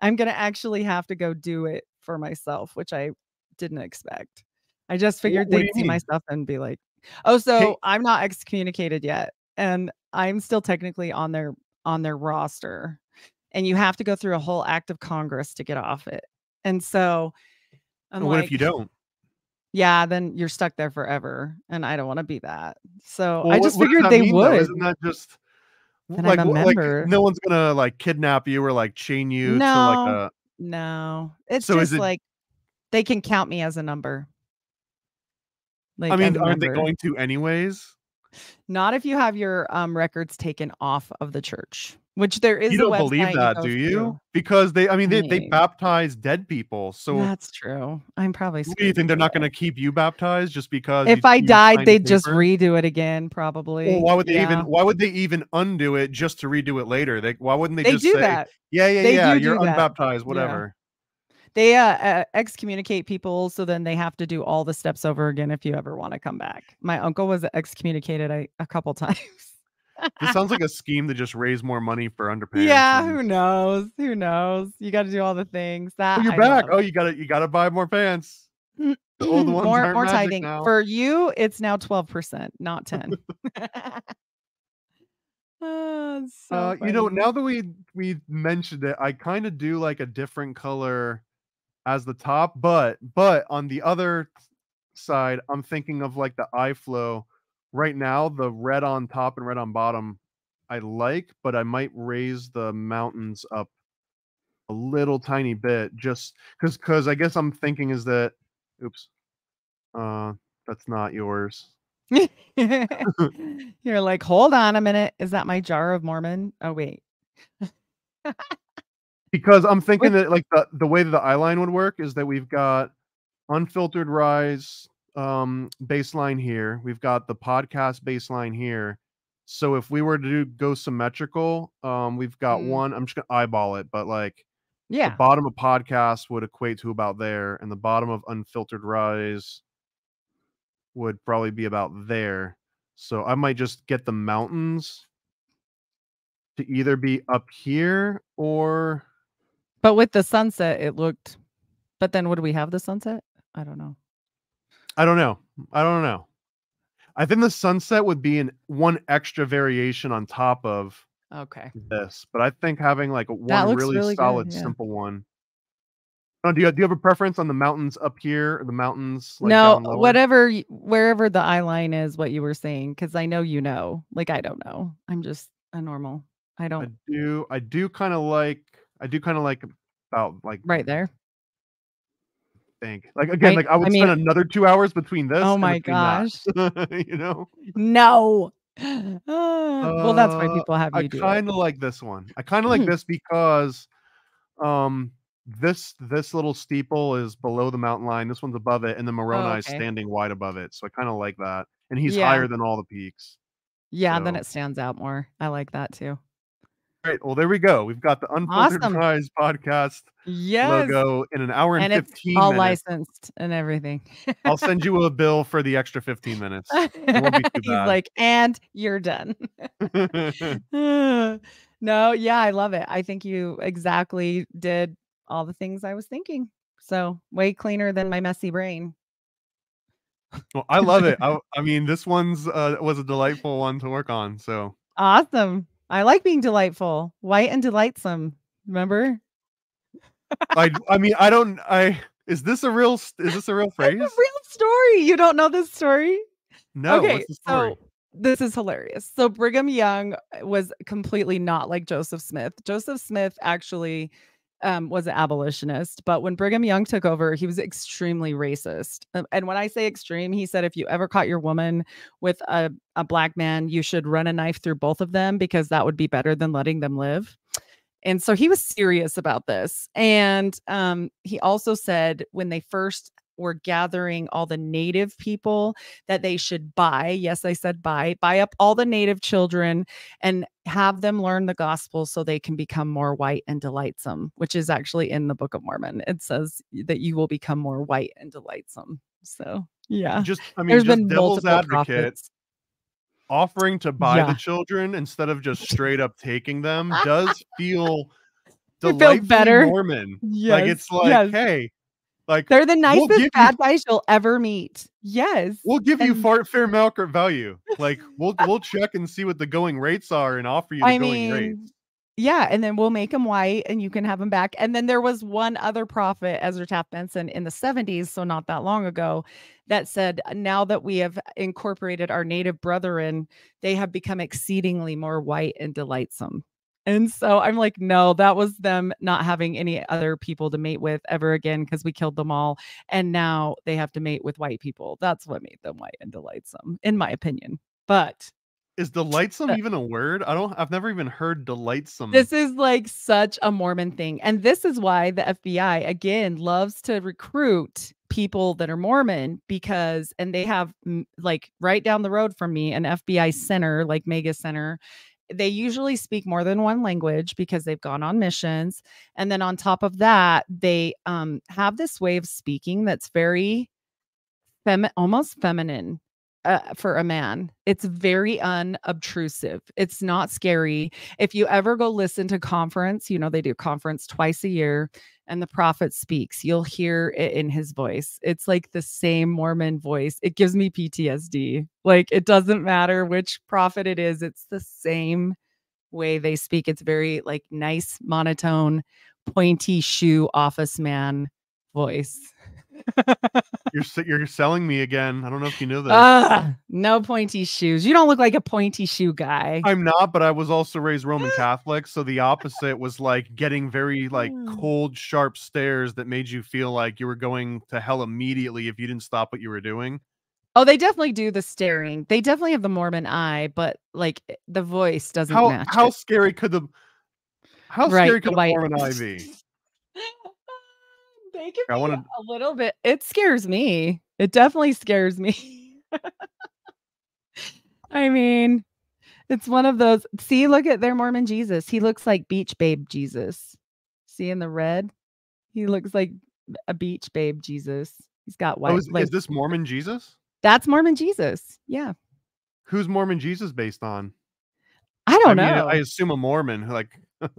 C: I'm gonna actually have to go do it for myself which i didn't expect. I just figured
B: what
C: they'd see my stuff and be like oh so i'm not excommunicated yet and i'm still technically on their on their roster and you have to go through a whole act of congress to get off it and so I'm
B: what
C: like,
B: if you don't
C: yeah, then you're stuck there forever, and I don't want to be that. So
B: Well,
C: I just
B: what
C: figured
B: that
C: they
B: mean, though?
C: would.
B: isn't that just
C: Then
B: like,
C: I'm a
B: like,
C: member.
B: no one's gonna like kidnap you or like chain you to like
C: No.
B: a
C: No, it's
B: So
C: just
B: it-
C: like they can count me as a number. Like
B: i mean aren't they going to anyways
C: Not if you have your um records taken off of the church, which there is.
B: you don't believe that do you
C: through.
B: because they i mean they, they baptize dead people so
C: That's true. I'm probably.
B: Do you think they're not going to keep you baptized just because?
C: If
B: you-
C: I died, they'd just redo it again, probably.
B: Well, why would they
C: Yeah.
B: even? Why would they even undo it just to redo it later? They why wouldn't they,
C: They
B: just
C: do
B: say,
C: that.
B: "Yeah, yeah,
C: They
B: yeah, you're
C: that.
B: unbaptized,
C: Yeah.
B: whatever."
C: They uh, uh, excommunicate people, so then they have to do all the steps over again if you ever want to come back. My uncle was excommunicated a, a couple times.
B: This sounds like a scheme to just raise more money for underpants.
C: yeah,
B: and-
C: who knows? Who knows? You got to do all the things. That
B: Oh, you're
C: I
B: back.
C: love.
B: Oh, you got to you got to buy more pants. Mm, the old mm, ones
C: more more tithing
B: now.
C: for you. It's now twelve percent, not ten. Oh, so
B: uh, you know, now that we we mentioned it, I kind of do like a different color as the top, but but on the other side, I'm thinking of like the eye flow. Right now, the red on top and red on bottom, I like, but I might raise the mountains up a little tiny bit, just because because I guess I'm thinking is that, oops, uh, that's not yours.
C: You're like, hold on a minute. Is that my jar of Mormon? Oh wait.
B: because I'm thinking that like the, the way that the eye line would work is that we've got unfiltered rise, um baseline here. We've got the podcast baseline here. So if we were to do, go symmetrical, um, we've got
C: Mm.
B: one. I'm just gonna eyeball it, but like the
C: Yeah.
B: bottom of podcast would equate to about there, and the bottom of unfiltered rise would probably be about there. So I might just get the mountains to either be up here or
C: But with the sunset, it looked. But then would we have the sunset? I don't know.
B: I don't know. I don't know. I think the sunset would be in one extra variation on top of
C: Okay.
B: this, but I think having like a one really,
C: really good,
B: solid,
C: yeah.
B: simple one. Oh, do you do you have a preference on the mountains up here or the mountains? Like,
C: no, whatever, wherever the eye line is, what you were saying, because I know you know. Like I don't know. I'm just a normal. I
B: I
C: don't.
B: do. I do kind of like. I do kind of like about like
C: Right there.
B: Think like again
C: Right?
B: like I would
C: I mean-
B: spend another two hours between this.
C: Oh my
B: gosh. you know.
C: No. Ah, well, that's why
B: Uh,
C: people have
B: I
C: you do it.
B: kind of like this one. I kind of like
C: Hmm.
B: this because um this this little steeple is below the mountain line. This one's above it, and the Moroni is
C: Oh, okay.
B: standing wide above it. So I kind of like that. And he's
C: Yeah.
B: higher than all the peaks.
C: Yeah, then it stands out more. I like that too.
B: Great. Well, there we go. We've got the Unfiltered
C: Awesome.
B: Rise podcast
C: Yes.
B: logo in an hour and,
C: and it's
B: 15
C: all
B: minutes.
C: licensed and everything.
B: I'll send you a bill for the extra 15 minutes. won't be
C: He's like, and you're done. no, yeah, I love it. I think you exactly did all the things I was thinking. So way cleaner than my messy brain.
B: well, I love it. I, I mean, this one's uh, was a delightful one to work on. So
C: Awesome. I like being delightful, white and delightsome. Remember?
B: I I mean, I don't I is this a real is this a real phrase?
C: a real story. You don't know this story?
B: No,
C: okay,
B: story?
C: so this is hilarious. So Brigham Young uh, was completely not like Joseph Smith. Joseph Smith actually um, was an abolitionist, but when Brigham Young took over, he was extremely racist. Um, And when I say extreme, he said if you ever caught your woman with a, a black man, you should run a knife through both of them because that would be better than letting them live. And so he was serious about this. And um, he also said when they first were gathering all the native people that they should buy, yes, I said buy, buy up all the native children and have them learn the gospel so they can become more white and delightsome, which is actually in the Book of Mormon. It says that you will become more white and delightsome. So, yeah.
B: Just I mean,
C: There's
B: just
C: been
B: devil's
C: multiple
B: advocate
C: prophets.
B: offering to buy
C: Yeah.
B: the children instead of just straight up taking them does feel
C: feels
B: delightfully
C: better.
B: Mormon.
C: Yes.
B: Like it's like,
C: yes.
B: hey, like
C: They're the nicest
B: you-
C: bad guys you'll ever meet. Yes.
B: we'll give you far, fair market uh, value. Like we'll we'll check and see what the going rates are and offer you the
C: I
B: going
C: mean,
B: rates.
C: yeah, and then we'll make them white and you can have them back. And then there was one other prophet, Ezra Taft Benson, in the 70s, so not that long ago, that said, uh, now that we have incorporated our native brethren, they have become exceedingly more white and delightsome. And so I'm like, no, that was them not having any other people to mate with ever again because we killed them all. And now they have to mate with white people. That's what made them white and delightsome, in my opinion. But
B: Is delightsome
C: Uh,
B: even a word? I don't. I've never even heard delightsome.
C: This is like such a Mormon thing. And this is why the FBI, again, loves to recruit people that are Mormon because, and they have like right down the road from me, an FBI center, like Mega Center. They usually speak more than one language because they've gone on missions. And then on top of that, they um, have this way of speaking that's very femi- almost feminine uh, for a man. It's very unobtrusive. It's not scary if you ever go listen to conference, you know, they do conference twice a year and the prophet speaks, you'll hear it in his voice. It's like the same Mormon voice. It gives me PTSD. Like it doesn't matter which prophet it is, it's the same way they speak. It's very like nice, monotone, pointy shoe office man voice.
B: You're you're selling me again. I don't know if you know this.
C: Ah, no pointy shoes. You don't look like a pointy shoe guy.
B: I'm not, but I was also raised Roman Catholic, so the opposite was like getting very like
C: Mm.
B: cold, sharp stares that made you feel like you were going to hell immediately if you didn't stop what you were doing.
C: Oh, they definitely do the staring. They definitely have the Mormon eye, but like the voice doesn't
B: How
C: match.
B: how
C: it.
B: scary could the how
C: Right,
B: scary could
C: white-
B: Mormon eye be?
C: They can
B: I wanna-
C: a little bit. It scares me. It definitely scares me. I mean, it's one of those. See, look at their Mormon Jesus. He looks like Beach Babe Jesus. See in the red? He looks like a beach babe Jesus. He's got oh, white.
B: Oh, is,
C: like,
B: is this Mormon Jesus?
C: that's Mormon Jesus. Yeah.
B: Who's Mormon Jesus based on?
C: I don't
B: I mean,
C: know.
B: I assume a Mormon. Like,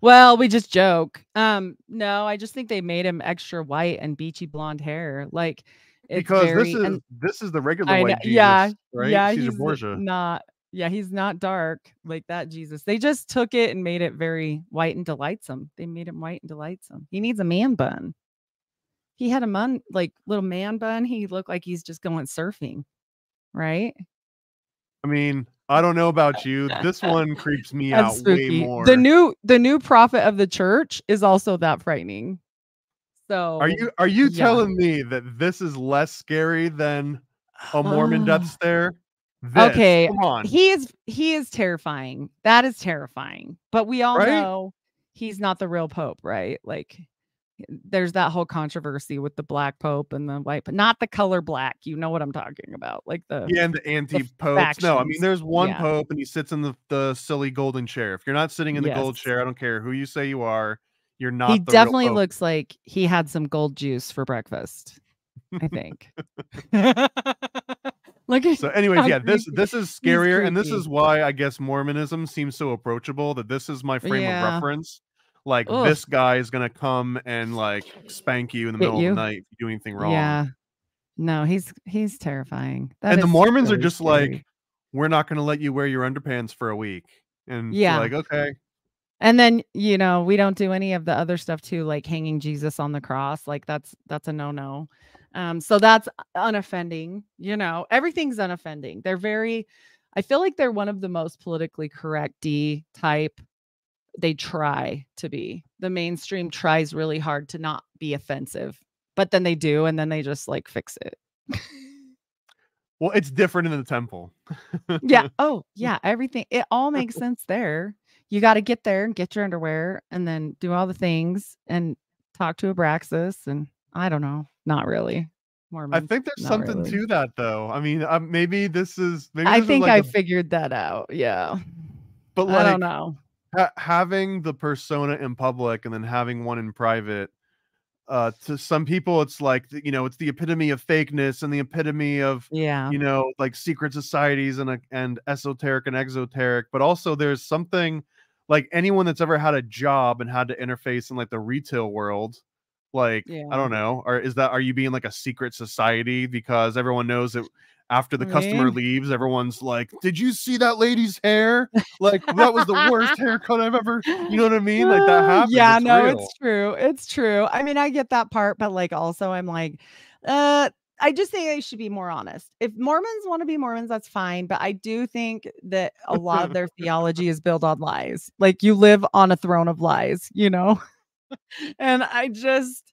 C: Well, we just joke. Um, no, I just think they made him extra white and beachy blonde hair. Like it's
B: because
C: very,
B: this is
C: and
B: this is the regular
C: I
B: white Jesus,
C: yeah,
B: right?
C: yeah,
B: Caesar
C: he's
B: Borgia.
C: not. Yeah, he's not dark like that Jesus. They just took it and made it very white and delightsome. They made him white and delightsome. He needs a man bun. He had a man like little man bun. He looked like he's just going surfing, right?
B: I mean, I don't know about you. This one creeps me out way more.
C: The new the new prophet of the church is also that frightening. So
B: are you are you
C: yeah.
B: telling me that this is less scary than a Mormon death stare? This,
C: Okay,
B: come on.
C: he is he is terrifying. That is terrifying. But we all
B: Right?
C: know he's not the real pope, right? Like there's that whole controversy with the black pope and the white, but not the color black. You know what I'm talking about? Like the
B: yeah, and the anti popes. No, I mean there's one
C: Yeah.
B: pope and he sits in the, the silly golden chair. If you're not sitting in the gold chair, I don't care who you say you are. You're not.
C: he definitely looks like he had some gold juice for breakfast. I think. Look
B: So, anyways, yeah, this this is scarier, and this is why I guess Mormonism seems so approachable. That this is my frame
C: Yeah.
B: of reference. Like
C: Ugh.
B: this guy is gonna come and like spank you in the
C: Hit
B: middle
C: you.
B: of the night if you do anything wrong.
C: Yeah. No, he's he's terrifying. That
B: and the Mormons are just
C: scary.
B: like, we're not gonna let you wear your underpants for a week. And
C: Yeah.
B: yeah, like okay,
C: And then, you know, we don't do any of the other stuff too, like hanging Jesus on the cross. Like that's that's a no-no. Um, so that's unoffending, you know, everything's unoffending. They're very, I feel like they're one of the most politically correct D type. They try to be. The mainstream tries really hard to not be offensive, but then they do, and then they just like fix it.
B: well, it's different in the temple.
C: yeah. Oh, yeah. Everything. It all makes sense there. You got to get there and get your underwear and then do all the things and talk to Abraxas. And I don't know. Not really.
B: More.
C: I
B: think there's something
C: really.
B: to that though. I mean, uh, maybe this is maybe
C: I
B: this is
C: think
B: like
C: I
B: a-
C: figured that out. Yeah.
B: but like, I
C: don't know.
B: Ha- having the persona in public and then having one in private uh to some people it's like you know it's the epitome of fakeness and the epitome of
C: Yeah.
B: you know like secret societies and a- and esoteric and exoteric but also there's something like anyone that's ever had a job and had to interface in like the retail world like i don't know or is that are you being like a secret society because everyone knows that after the customer leaves everyone's like did you see that lady's hair like that was the worst haircut i've ever you know what i mean like that
C: Uh,
B: happens
C: Yeah,
B: it's
C: no,
B: real.
C: it's true. It's true. I mean, I get that part, but like also I'm like, uh, I just think they should be more honest. If Mormons want to be Mormons, that's fine. But I do think that a lot of their theology is built on lies. Like you live on a throne of lies, you know? and I just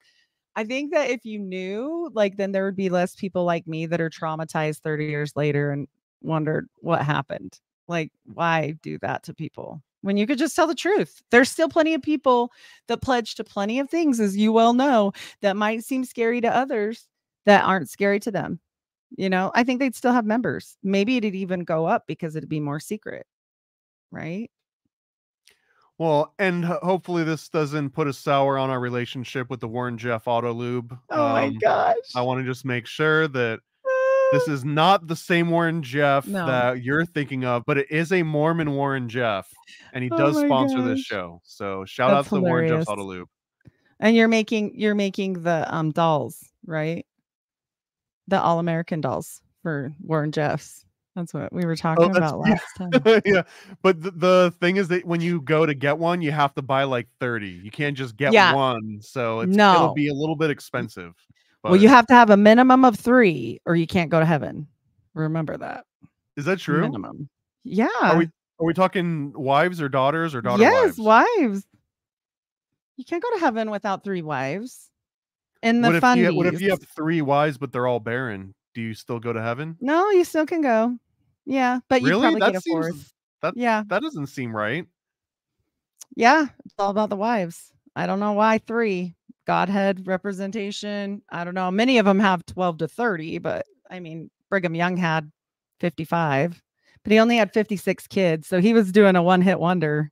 C: I think that if you knew, like then there would be less people like me that are traumatized 30 years later and wondered what happened. Like, why do that to people? When you could just tell the truth. There's still plenty of people that pledge to plenty of things, as you well know, that might seem scary to others that aren't scary to them. You know, I think they'd still have members. Maybe it'd even go up because it'd be more secret. Right.
B: Well and hopefully this doesn't put a sour on our relationship with the warren jeff auto lube
C: Oh my
B: Um,
C: gosh.
B: i want to just make sure that this is not the same Warren Jeff
C: No.
B: that you're thinking of, but it is a Mormon Warren Jeff, and he
C: Oh
B: does
C: my
B: sponsor this show. So shout
C: That's
B: out to the Warren Jeff's
C: hilarious.
B: Auto Lube.
C: and you're making you're making the um dolls, right? The all American dolls for Warren Jeffs. That's what we were oh, talking
B: Oh,
C: about
B: yeah.
C: last time.
B: yeah, but the, the thing is that when you go to get one, you have to buy like thirty. You can't just get
C: Yeah.
B: one, so it's,
C: No.
B: it'll be a little bit expensive.
C: Well, you have to have a minimum of three, or you can't go to heaven. Remember that
B: is that true?
C: minimum. Yeah.
B: Are we are we talking wives or daughters or daughter
C: yes,
B: wives?
C: wives. You can't go to heaven without three wives. In the fun.
B: what if you have three wives but they're all barren? Do you still go to heaven?
C: No, you still can go. Yeah, but you
B: really?
C: probably
B: That
C: get a
B: seems
C: fourth.
B: that
C: Yeah,
B: that doesn't seem right.
C: yeah. It's all about the wives. I don't know why three, Godhead representation. I don't know. Many of them have 12 to 30, but I mean, Brigham Young had 55, but he only had 56 kids. So he was doing a one hit wonder.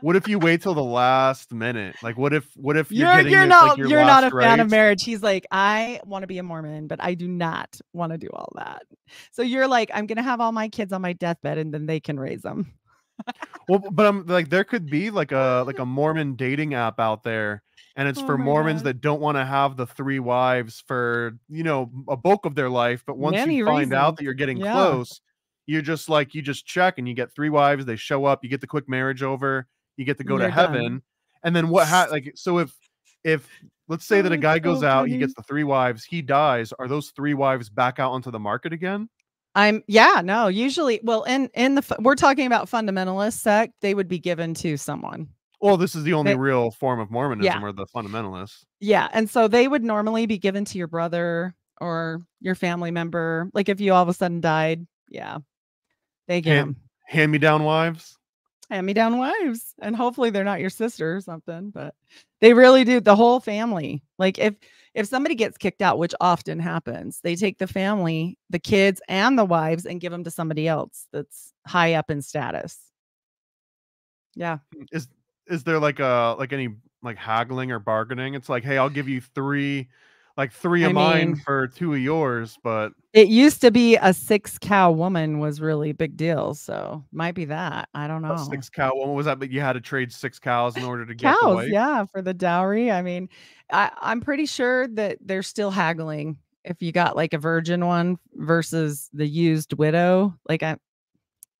B: What if you wait till the last minute? Like, what if, what if you're,
C: You're you're not
B: like, your
C: you're not a fan of marriage. He's like, I want to be a Mormon, but I do not want to do all that. So you're like, I'm gonna have all my kids on my deathbed and then they can raise them.
B: Well, but I'm like, there could be like a like a Mormon dating app out there, and it's
C: Oh
B: for Mormons
C: God.
B: that don't want to have the three wives for you know a bulk of their life. But once
C: Many
B: you find out that you're getting
C: Yeah.
B: close, you just like you just check and you get three wives. They show up. You get the quick marriage over. You get to go to
C: You're done.
B: heaven. And then what? Ha- like so if if let's say that
C: Oh,
B: a guy goes out, he gets the three wives, he dies. Are those three wives back out onto the market again?
C: I'm yeah, no, usually well in in the we're talking about fundamentalist sect, they would be given to someone.
B: Well, this is the only
C: They-
B: real form of Mormonism,
C: Yeah.
B: or the fundamentalists.
C: Yeah, and so they would normally be given to your brother or your family member. Like if you all of a sudden died, yeah. They get
B: Hand- Hand me down wives.
C: hand me down wives and hopefully they're not your sister or something but they really do the whole family like if if somebody gets kicked out which often happens they take the family the kids and the wives and give them to somebody else that's high up in status yeah hmm,
B: is is there like a like any like haggling or bargaining? It's like, hey, I'll give you three, like three of
C: I
B: mine
C: mean-
B: for two of yours, but
C: it used to be a six cow woman was really big deal so might be that i don't know
B: a six cow. What was that? But you had to trade six cows in order to get
C: cows yeah for the dowry i mean I, i'm pretty sure that they're still haggling if you got like a virgin one versus the used widow like i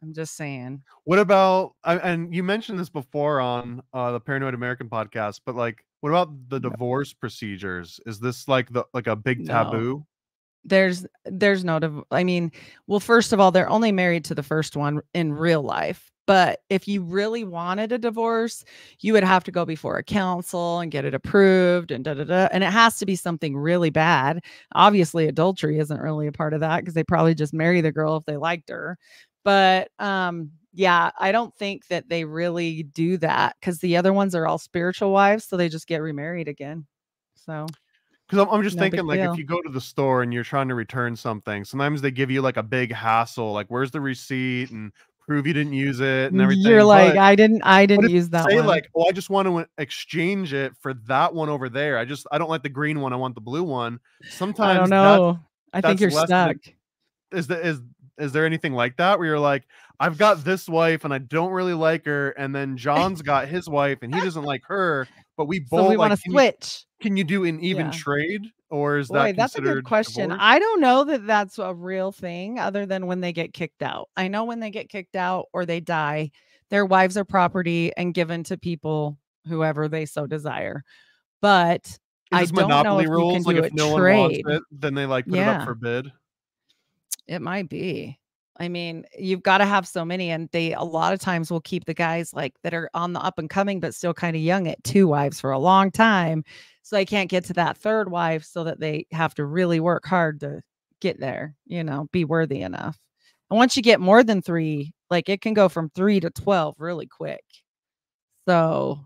C: i'm just saying
B: What about? And you mentioned this before on uh, the Paranoid American podcast, but like, what about the
C: No.
B: divorce procedures? Is this like the like a big
C: No.
B: taboo?
C: there's there's no div- i mean well first of all they're only married to the first one in real life but if you really wanted a divorce you would have to go before a council and get it approved and da da da and it has to be something really bad obviously adultery isn't really a part of that because they probably just marry the girl if they liked her but um yeah i don't think that they really do that because the other ones are all spiritual wives so they just get remarried again so
B: Because I'm, I'm just
C: No
B: thinking, like,
C: deal.
B: if you go to the store and you're trying to return something, sometimes they give you like a big hassle, like, where's the receipt and prove you didn't use it and mm, everything.
C: you're like
B: but-
C: i didn't i didn't use that
B: say
C: one
B: like, oh, I just want to exchange it for that one over there. I just I don't like the green one. I want the blue one. Sometimes
C: I don't
B: that-
C: know. I think you're
B: less than
C: stuck.
B: is the is is there anything like that where you're like, I've got this wife and I don't really like her, and then John's got his wife and he doesn't like her, but we both
C: So we
B: like,
C: want to
B: can you-
C: switch.
B: can you do an even
C: Yeah.
B: trade or is
C: Boy,
B: that
C: that's a good question.
B: divorce?
C: I don't know that that's a real thing other than when they get kicked out. I know when they get kicked out or they die, their wives are property and given to people whoever they so desire. But
B: Is
C: I don't know
B: monopoly
C: if you can
B: Like
C: do
B: if
C: a
B: no one wants
C: trade.
B: it, then they like put it up for bid.
C: It might be. I mean, you've got to have so many, and they a lot of times will keep the guys like that are on the up and coming, but still kind of young at two wives for a long time. So they can't get to that third wife, so that they have to really work hard to get there, you know, be worthy enough. And once you get more than three, like it can go from three to 12 really quick. So,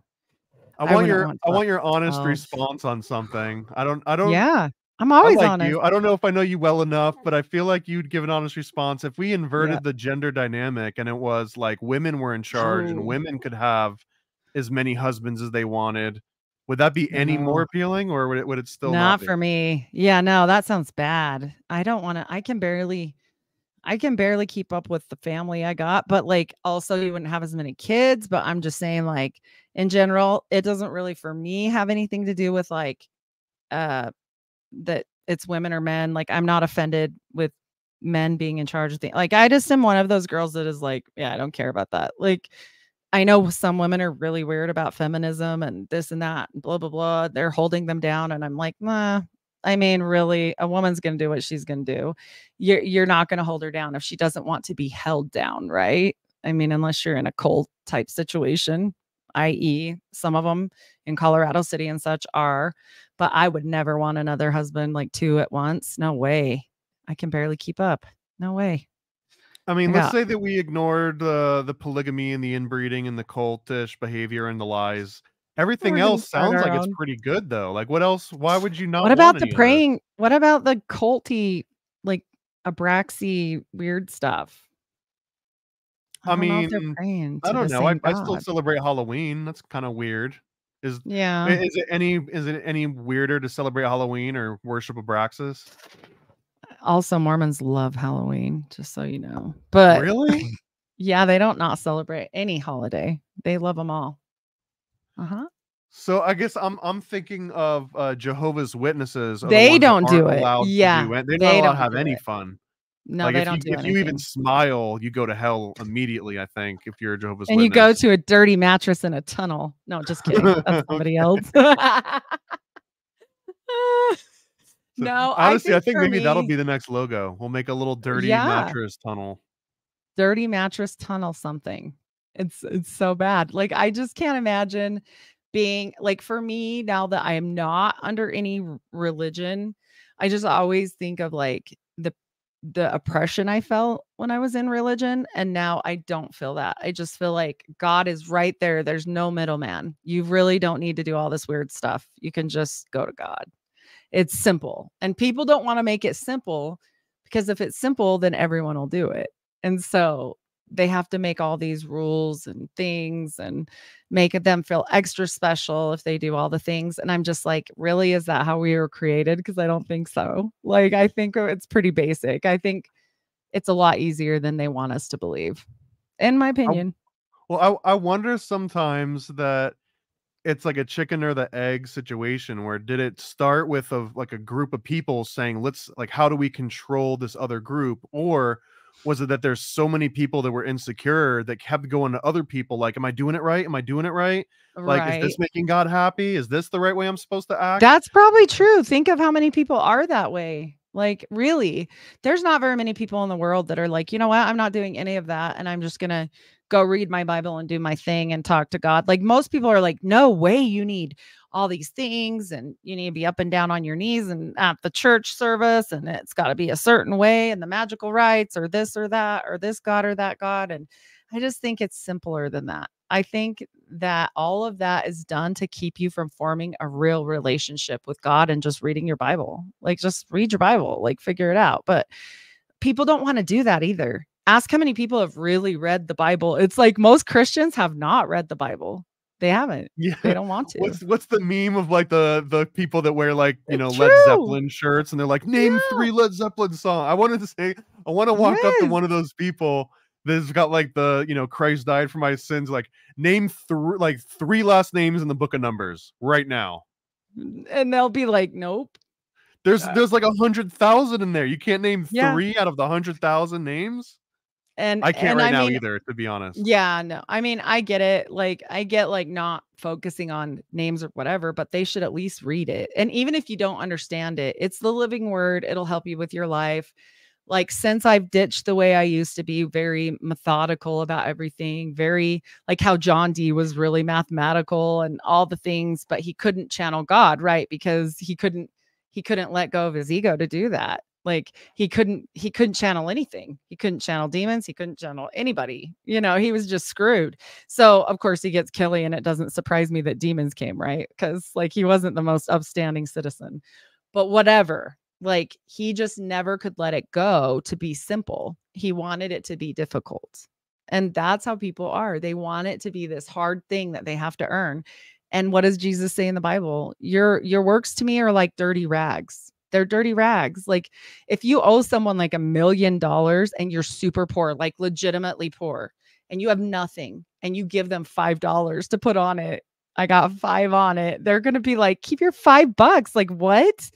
B: I
C: I
B: want
C: wouldn't
B: your
C: want
B: I want your honest
C: 12.
B: response on something. I don't I don't
C: yeah, I'm
B: I
C: always
B: like
C: honest.
B: you. I don't know if I know you well enough, but I feel like you'd give an honest response if we inverted the gender dynamic and it was like women were in charge and women could have as many husbands as they wanted. Would that be any more appealing or would it would it still
C: not
B: not,
C: for me. Yeah, no, that sounds bad. I don't want to. I can barely, I can barely keep up with the family I got. But like, also, you wouldn't have as many kids. But I'm just saying, like, in general, it doesn't really for me have anything to do with like, uh, that it's women or men. Like, I'm not offended with men being in charge of things. Like, I just am one of those girls that is like, yeah, I don't care about that. Like. I know some women are really weird about feminism and this and that, and blah blah blah. They're holding them down, and I'm like, nah. I mean, really, a woman's gonna do what she's gonna do. You're you're not gonna hold her down if she doesn't want to be held down, right? I mean, unless you're in a cult type situation, i.e., some of them in Colorado City and such are. But I would never want another husband like two at once. No way. I can barely keep up. No way.
B: I mean,
C: I
B: let's
C: got-
B: say that we ignored the the polygamy and the inbreeding and the cultish behavior and the lies, Everything else sounds like it's pretty good though. Like what else? Why would you not?
C: What about the praying? What about the culty, like Abraxy weird stuff?
B: I
C: know
B: mean, I don't know. I, I still celebrate Halloween. That's kind of weird. Is
C: Yeah.
B: is it any is it any weirder to celebrate Halloween or worship Abraxas?
C: Also, Mormons love Halloween, just so you know. But
B: really?
C: yeah, they don't not celebrate any holiday. They love them all. Uh huh.
B: So I guess I'm I'm thinking of uh, Jehovah's Witnesses. are the
C: They don't do it. Yeah,
B: do it. they're
C: they
B: not allowed
C: don't
B: to have any
C: it.
B: fun.
C: No,
B: like
C: they don't
B: you
C: do
B: if you even smile, you go to hell immediately. I think if you're a Jehovah's
C: And you go to a dirty mattress in a tunnel. No, just kidding. That's somebody else.
B: So,
C: no,
B: honestly, I
C: I think,
B: think
C: for
B: maybe that'll be the next logo. We'll make a little dirty
C: Yeah.
B: mattress tunnel.
C: dirty mattress tunnel something. It's it's so bad. Like I just can't imagine being like for me now that I am not under any religion, I just always think of like the oppression I felt when I was in religion and now I don't feel that. I just feel like God is right there. There's no middleman. You really don't need to do all this weird stuff. You can just go to God. It's simple. And people don't want to make it simple because if it's simple then everyone will do it. And so they have to make all these rules and things and make them feel extra special if they do all the things. And I'm just like, really, is that how we were created? Because I don't think so. Like, I think it's pretty basic. I think it's a lot easier than they want us to believe, in my opinion.
B: Well, I I wonder sometimes that it's like a chicken or the egg situation where did it start with a like a group of people saying let's like how do we control this other group or was it that there's so many people that were insecure that kept going to other people like am I doing it right? Am I doing it right? Like is this making God happy? Is this the right way I'm supposed to act?
C: That's probably true. Think of how many people are that way. Like, really, there's not very many people in the world that are like, you know what? I'm not doing any of that. And I'm just going to go read my Bible and do my thing and talk to God. Like, most people are like, no way, you need all these things and you need to be up and down on your knees and at the church service. And it's got to be a certain way and the magical rites or this or that or this God or that God. And I just think it's simpler than that. I think that all of that is done to keep you from forming a real relationship with God and just reading your Bible. Like, just read your Bible, like, figure it out. But people don't want to do that either. Ask how many people have really read the Bible. It's like most Christians have not read the Bible. They haven't.
B: yeah.
C: They don't want to.
B: What's what's the meme of like the the people that wear like you
C: It's
B: know Led. Zeppelin shirts and they're like name
C: Yeah.
B: three Led Zeppelin songs. I wanted to say I want to walk up to one of those people that's got like the you know Christ died for my sins. Like name three like three last names in the Book of Numbers right now.
C: and they'll be like, nope.
B: There's
C: Uh,
B: there's like a hundred thousand in there. You can't name three out of the hundred thousand names.
C: And
B: I can't
C: and
B: right
C: I
B: now
C: mean,
B: either, to be honest.
C: Yeah, no. I mean, I get it. Like, I get like not focusing on names or whatever, but they should at least read it. And even if you don't understand it, it's the living word. It'll help you with your life. Like, since I've ditched the way I used to be, very methodical about everything, very like how John Dee was really mathematical and all the things, but he couldn't channel God, right? Because he couldn't, he couldn't let go of his ego to do that like he couldn't he couldn't channel anything. He couldn't channel demons. He couldn't channel anybody you know he was just screwed. So of course he gets killy and it doesn't surprise me that demons came right? Because like he wasn't the most upstanding citizen. But whatever like he just never could let it go to be simple. He wanted it to be difficult. And that's how people are. They want it to be this hard thing that they have to earn. And what does jesus say in the bible? Your your works to me are like dirty rags they're dirty rags like if you owe someone like a million dollars and you're super poor, like legitimately poor, and you have nothing, and you give them five dollars to put on it, I got five on it. They're gonna be like, keep your five bucks. Like, what?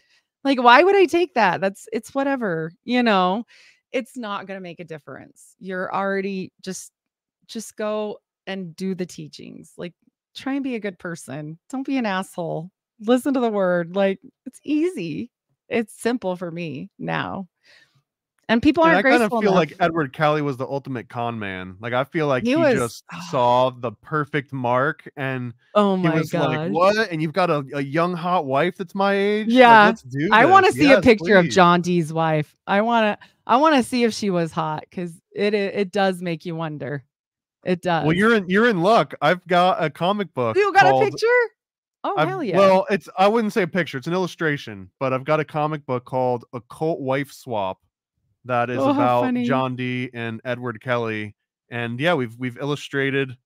C: Like, why would I take that? That's it's whatever, you know. It's not gonna make a difference. You're already just just go and do the teachings. Like, try and be a good person. Don't be an asshole. Listen to the word. Like, it's easy it's simple for me now. And people aren't
B: I kind of feel
C: enough.
B: like Edward Kelly was the ultimate con man. Like I feel like
C: He
B: he,
C: was-
B: just saw the perfect mark and
C: oh
B: he
C: my
B: was
C: god.
B: like, "What? And you've got a, a young hot wife that's my age? Like,
C: Yeah.
B: do
C: I want to see a
B: Yes,
C: picture of. John Dee's wife. I want to I want to see if she was hot cuz it, it it does make you wonder. It does.
B: Well, you're in you're in luck. I've got a comic book.
C: you got
B: called-
C: a picture? Oh
B: I've-
C: hell yeah.
B: Well, it's I wouldn't say a picture, it's an illustration, but I've got a comic book called Occult Wife Swap that is
C: Oh,
B: about. John Dee and Edward Kelly. And yeah, we've we've illustrated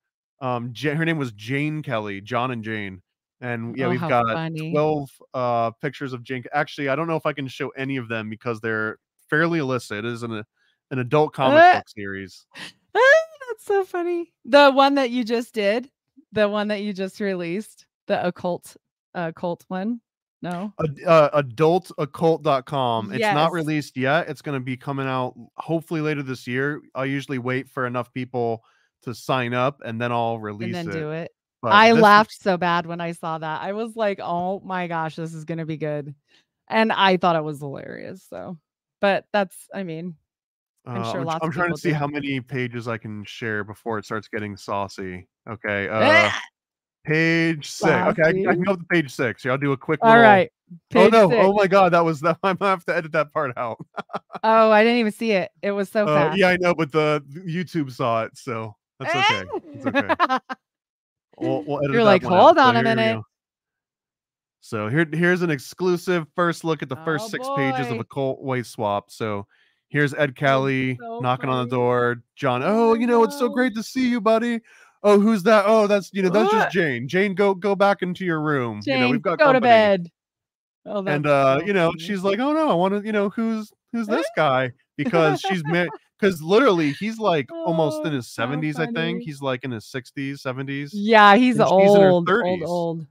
B: um Ja- her name was Jane Kelly, John and Jane. And yeah,
C: Oh,
B: we've got
C: funny.
B: 12 uh pictures of Jane. Actually, I don't know if I can show any of them because they're fairly illicit. It is an an adult comic
C: Uh,
B: book series.
C: That's so funny. The one that you just did, the one that you just released, the occult uh cult one. No.
B: Ad- uh, adultoccult.com. It's not released yet. It's going to be coming out hopefully later this year. I usually wait for enough people to sign up and then I'll release
C: and then
B: it.
C: do it.
B: But
C: I laughed so bad when I saw that. I was like, "Oh my gosh, this is going to be good." And I thought it was hilarious. So, but that's I mean, I'm
B: uh,
C: sure
B: I'm,
C: lots
B: I'm trying to see
C: do.
B: how many pages I can share before it starts getting saucy. Okay. Uh, page six. Okay. I, can- I can go up to page six. Here, I'll do a quick
C: All
B: little-
C: right.
B: Oh no!
C: six.
B: Oh my God! That was that. I'm gonna have to edit that part out.
C: Oh, I didn't even see it. It was so
B: Uh,
C: fast.
B: yeah, I know, but the YouTube saw it, so that's okay. It's okay. We'll, we'll edit
C: You're like,
B: one out.
C: "Hold
B: So
C: on a minute."
B: So here, here's an exclusive first look at the first
C: Oh,
B: six pages of
C: boy.
B: Occult Waste Swap. So here's Ed Kelly
C: so
B: knocking on the door. John,
C: Oh
B: oh, you know, it's so great to see you, buddy. Oh, who's that? Oh, that's you know, that's just Jane. Jane, go go back into your room.
C: Jane,
B: you know, we've got
C: go to bed. Oh,
B: And uh,
C: so
B: you know, she's like, oh no, I want to, you know, who's who's this guy? Because she's met because literally he's like almost in
C: Oh,
B: his 70s, I think. He's like in his 60s, 70s.
C: yeah, he's
B: and she's in her
C: old, old, old.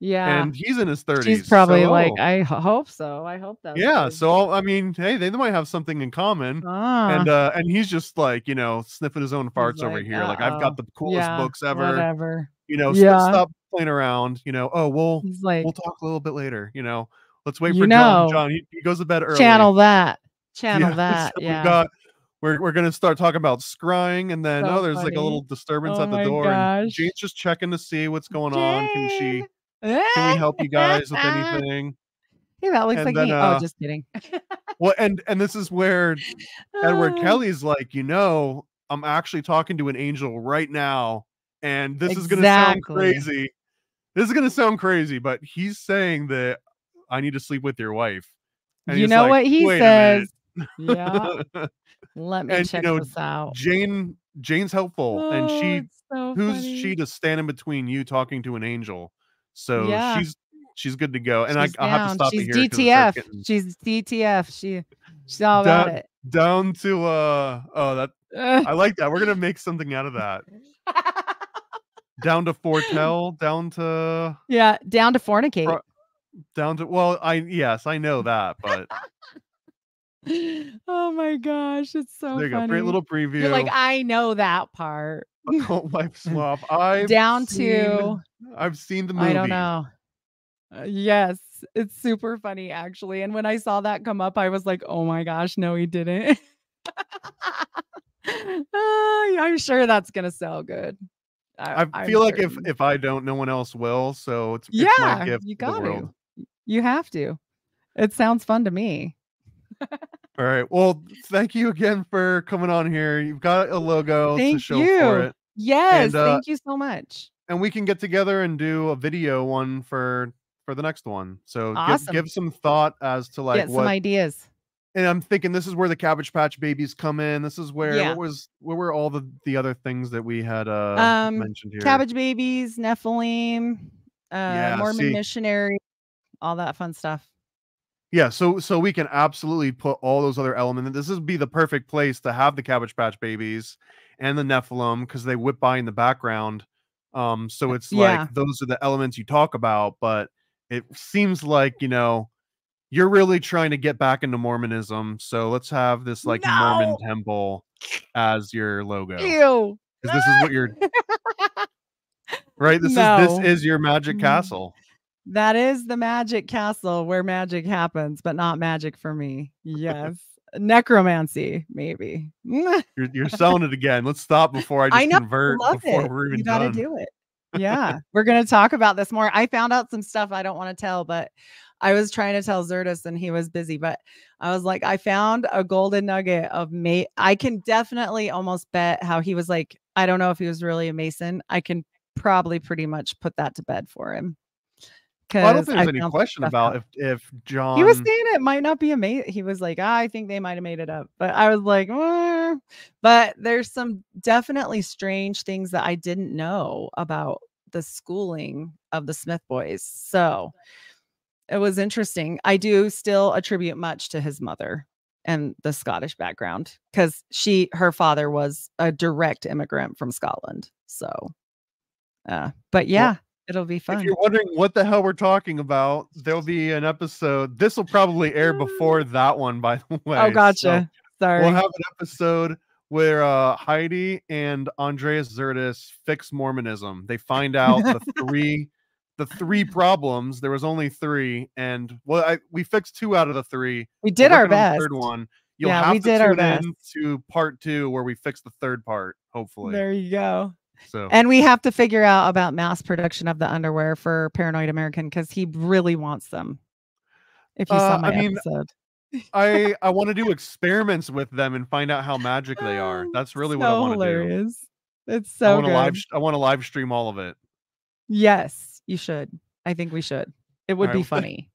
C: Yeah,
B: and he's in his 30s.
C: He's probably
B: so,
C: like, I hope so. I hope that's
B: yeah.
C: good.
B: So I mean, hey, they might have something in common.
C: Ah,
B: And uh and he's just like, you know, sniffing his own farts over
C: like,
B: here. Like I've got the coolest
C: yeah,
B: books ever.
C: Whatever.
B: You know,
C: Yeah.
B: stop, stop playing around. You know, oh, we'll
C: He's like,
B: we'll talk a little bit later. You know, let's wait for
C: know,
B: John. John, he, he goes to bed early.
C: channel that, channel
B: Yeah,
C: that.
B: so
C: yeah.
B: We've got we're we're gonna start talking about scrying, and then
C: So
B: oh, there's like a little disturbance
C: Oh
B: at the door, and. Jane's just checking to see what's going on. Can she
C: Jane.
B: Can we help you guys with anything?
C: Hey, that looks
B: And
C: like
B: then,
C: me.
B: uh,
C: oh, just kidding.
B: Well, and and this is where Edward
C: Ah,
B: Kelly's like, you know, I'm actually talking to an angel right now, and this is gonna sound crazy. This is gonna sound crazy, but he's saying that I need to sleep with your wife. And
C: You know
B: like,
C: what he says? Yeah. Let me
B: And, you
C: check
B: know,
C: this out.
B: Jane Jane's helpful, and
C: Oh,
B: she
C: it's so
B: who's
C: funny.
B: she to stand in between you talking to an angel? So
C: Yeah.
B: she's she's good to go. And
C: She's
B: I I have to stop
C: She's
B: it here
C: DTF.
B: getting
C: She's DTF. She she's all about
B: Down-
C: it.
B: down to uh oh that I like that. We're gonna make something out of that. Down to foretell, down to
C: yeah, down to fornicate.
B: Pro- down to well, I yes, I know that, but
C: oh my gosh, it's so
B: there you
C: funny.
B: go. Great little preview.
C: You're like, I know that part.
B: Occult life swap. I've
C: down
B: seen,
C: to
B: I've seen the movie.
C: I don't know. Uh, yes, it's super funny actually. And when I saw that come up, I was like, "Oh my gosh, no, he didn't." Ah, I'm sure that's gonna sell good.
B: I
C: I'm
B: feel like if
C: certain.
B: if I don't, no one else will. So it's, it's
C: yeah,
B: my gift
C: you got to. You have to. It sounds fun to me.
B: All right. Well, thank you again for coming on here. You've got a logo to show
C: you.
B: for it.
C: Yes,
B: uh,
C: thank you so much.
B: and we can get together and do a video one for for the next one. So
C: Awesome.
B: give give some thought as to like
C: Get
B: what
C: some ideas.
B: and I'm thinking this is where the cabbage patch babies come in. This is where
C: Yeah.
B: what was where were all the the other things that we had uh
C: Um,
B: mentioned here.
C: Cabbage babies, Nephilim, uh,
B: Yeah,
C: Mormon
B: see-
C: missionary, all that fun stuff.
B: Yeah, so so we can absolutely put all those other elements. This would be the perfect place to have the cabbage patch babies and the Nephilim because they whip by in the background. Um, so it's
C: Yeah.
B: like those are the elements you talk about, but it seems like you know you're really trying to get back into Mormonism. So let's have this like Mormon temple as your logo.
C: Ew.
B: Because this is what you're right. This is this is your magic
C: Mm.
B: castle.
C: That is the magic castle where magic happens, but not magic for me. Yes. Necromancy, maybe.
B: You're, you're selling it again. Let's stop before I just
C: I know,
B: convert
C: Love
B: before
C: it.
B: we're even
C: you gotta
B: done.
C: do it. Yeah. We're gonna talk about this more. I found out some stuff I don't want to tell, but I was trying to tell Zertus and he was busy, but I was like, I found a golden nugget of mate. I can definitely almost bet how he was like, I don't know if he was really a Mason. I can probably pretty much put that to bed for him.
B: Well, I don't think there's any question about
C: out.
B: if if John.
C: He was saying it might not be a mate. He was like, "Ah, I think they might have made it up. But I was like, but there's some definitely strange things that I didn't know about the schooling of the Smith boys. So it was interesting. I do still attribute much to his mother and the Scottish background because she, her father was a direct immigrant from Scotland. So, uh, but yeah, it'll be fun.
B: If you're wondering what the hell we're talking about, there'll be an episode. This will probably air before that one, by the way.
C: Oh,
B: so
C: gotcha. Sorry.
B: we'll have an episode where uh, Heidi and Andreas Zertis fix Mormonism. They find out the three, the three problems. There was only three, and well, I, we fixed two out of the three.
C: we did our best.
B: Third one. You'll
C: Yeah,
B: have
C: we
B: to
C: did our
B: tune
C: best.
B: in to part two where we fix the third part. Hopefully,
C: There you go.
B: So
C: And we have to figure out about mass production of the underwear for Paranoid American because he really wants them. If you
B: Uh,
C: saw my
B: I mean,
C: episode,
B: I I want to do experiments with them and find out how magic they are. That's really what I want to do.
C: hilarious. It's
B: I want to live. I want to live stream all of it.
C: yes, you should. I think we should. It would
B: All
C: be funny.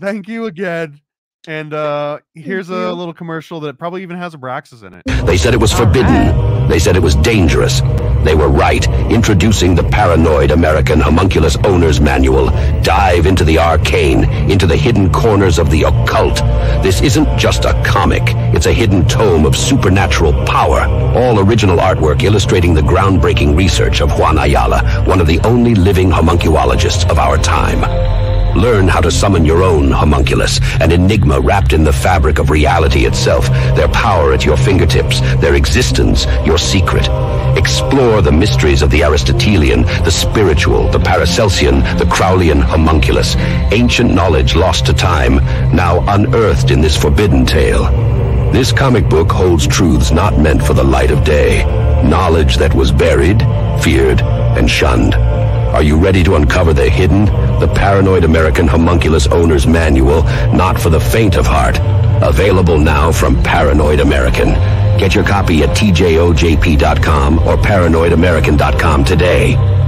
B: Thank you again. And uh here's a little commercial that probably even has Abraxas in it.
D: They said it was
C: All
D: forbidden. They said it was dangerous. They were right. Introducing the paranoid American homunculus owner's manual. Dive into the arcane, into the hidden corners of the occult. This isn't just a comic. It's a hidden tome of supernatural power. All original artwork illustrating the groundbreaking research of Juan Ayala, one of the only living homunculologists of our time. Learn how to summon your own homunculus, an enigma wrapped in the fabric of reality itself, their power at your fingertips, their existence your secret. Explore the mysteries of the Aristotelian, the spiritual, the Paracelsian, the Crowleyan homunculus, ancient knowledge lost to time, now unearthed in this forbidden tale. This comic book holds truths not meant for the light of day, knowledge that was buried, feared, and shunned. Are you ready to uncover the hidden, the paranoid American homunculus owner's manual, not for the faint of heart? Available now from Paranoid American. Get your copy at tjojp.com or paranoidamerican.com today.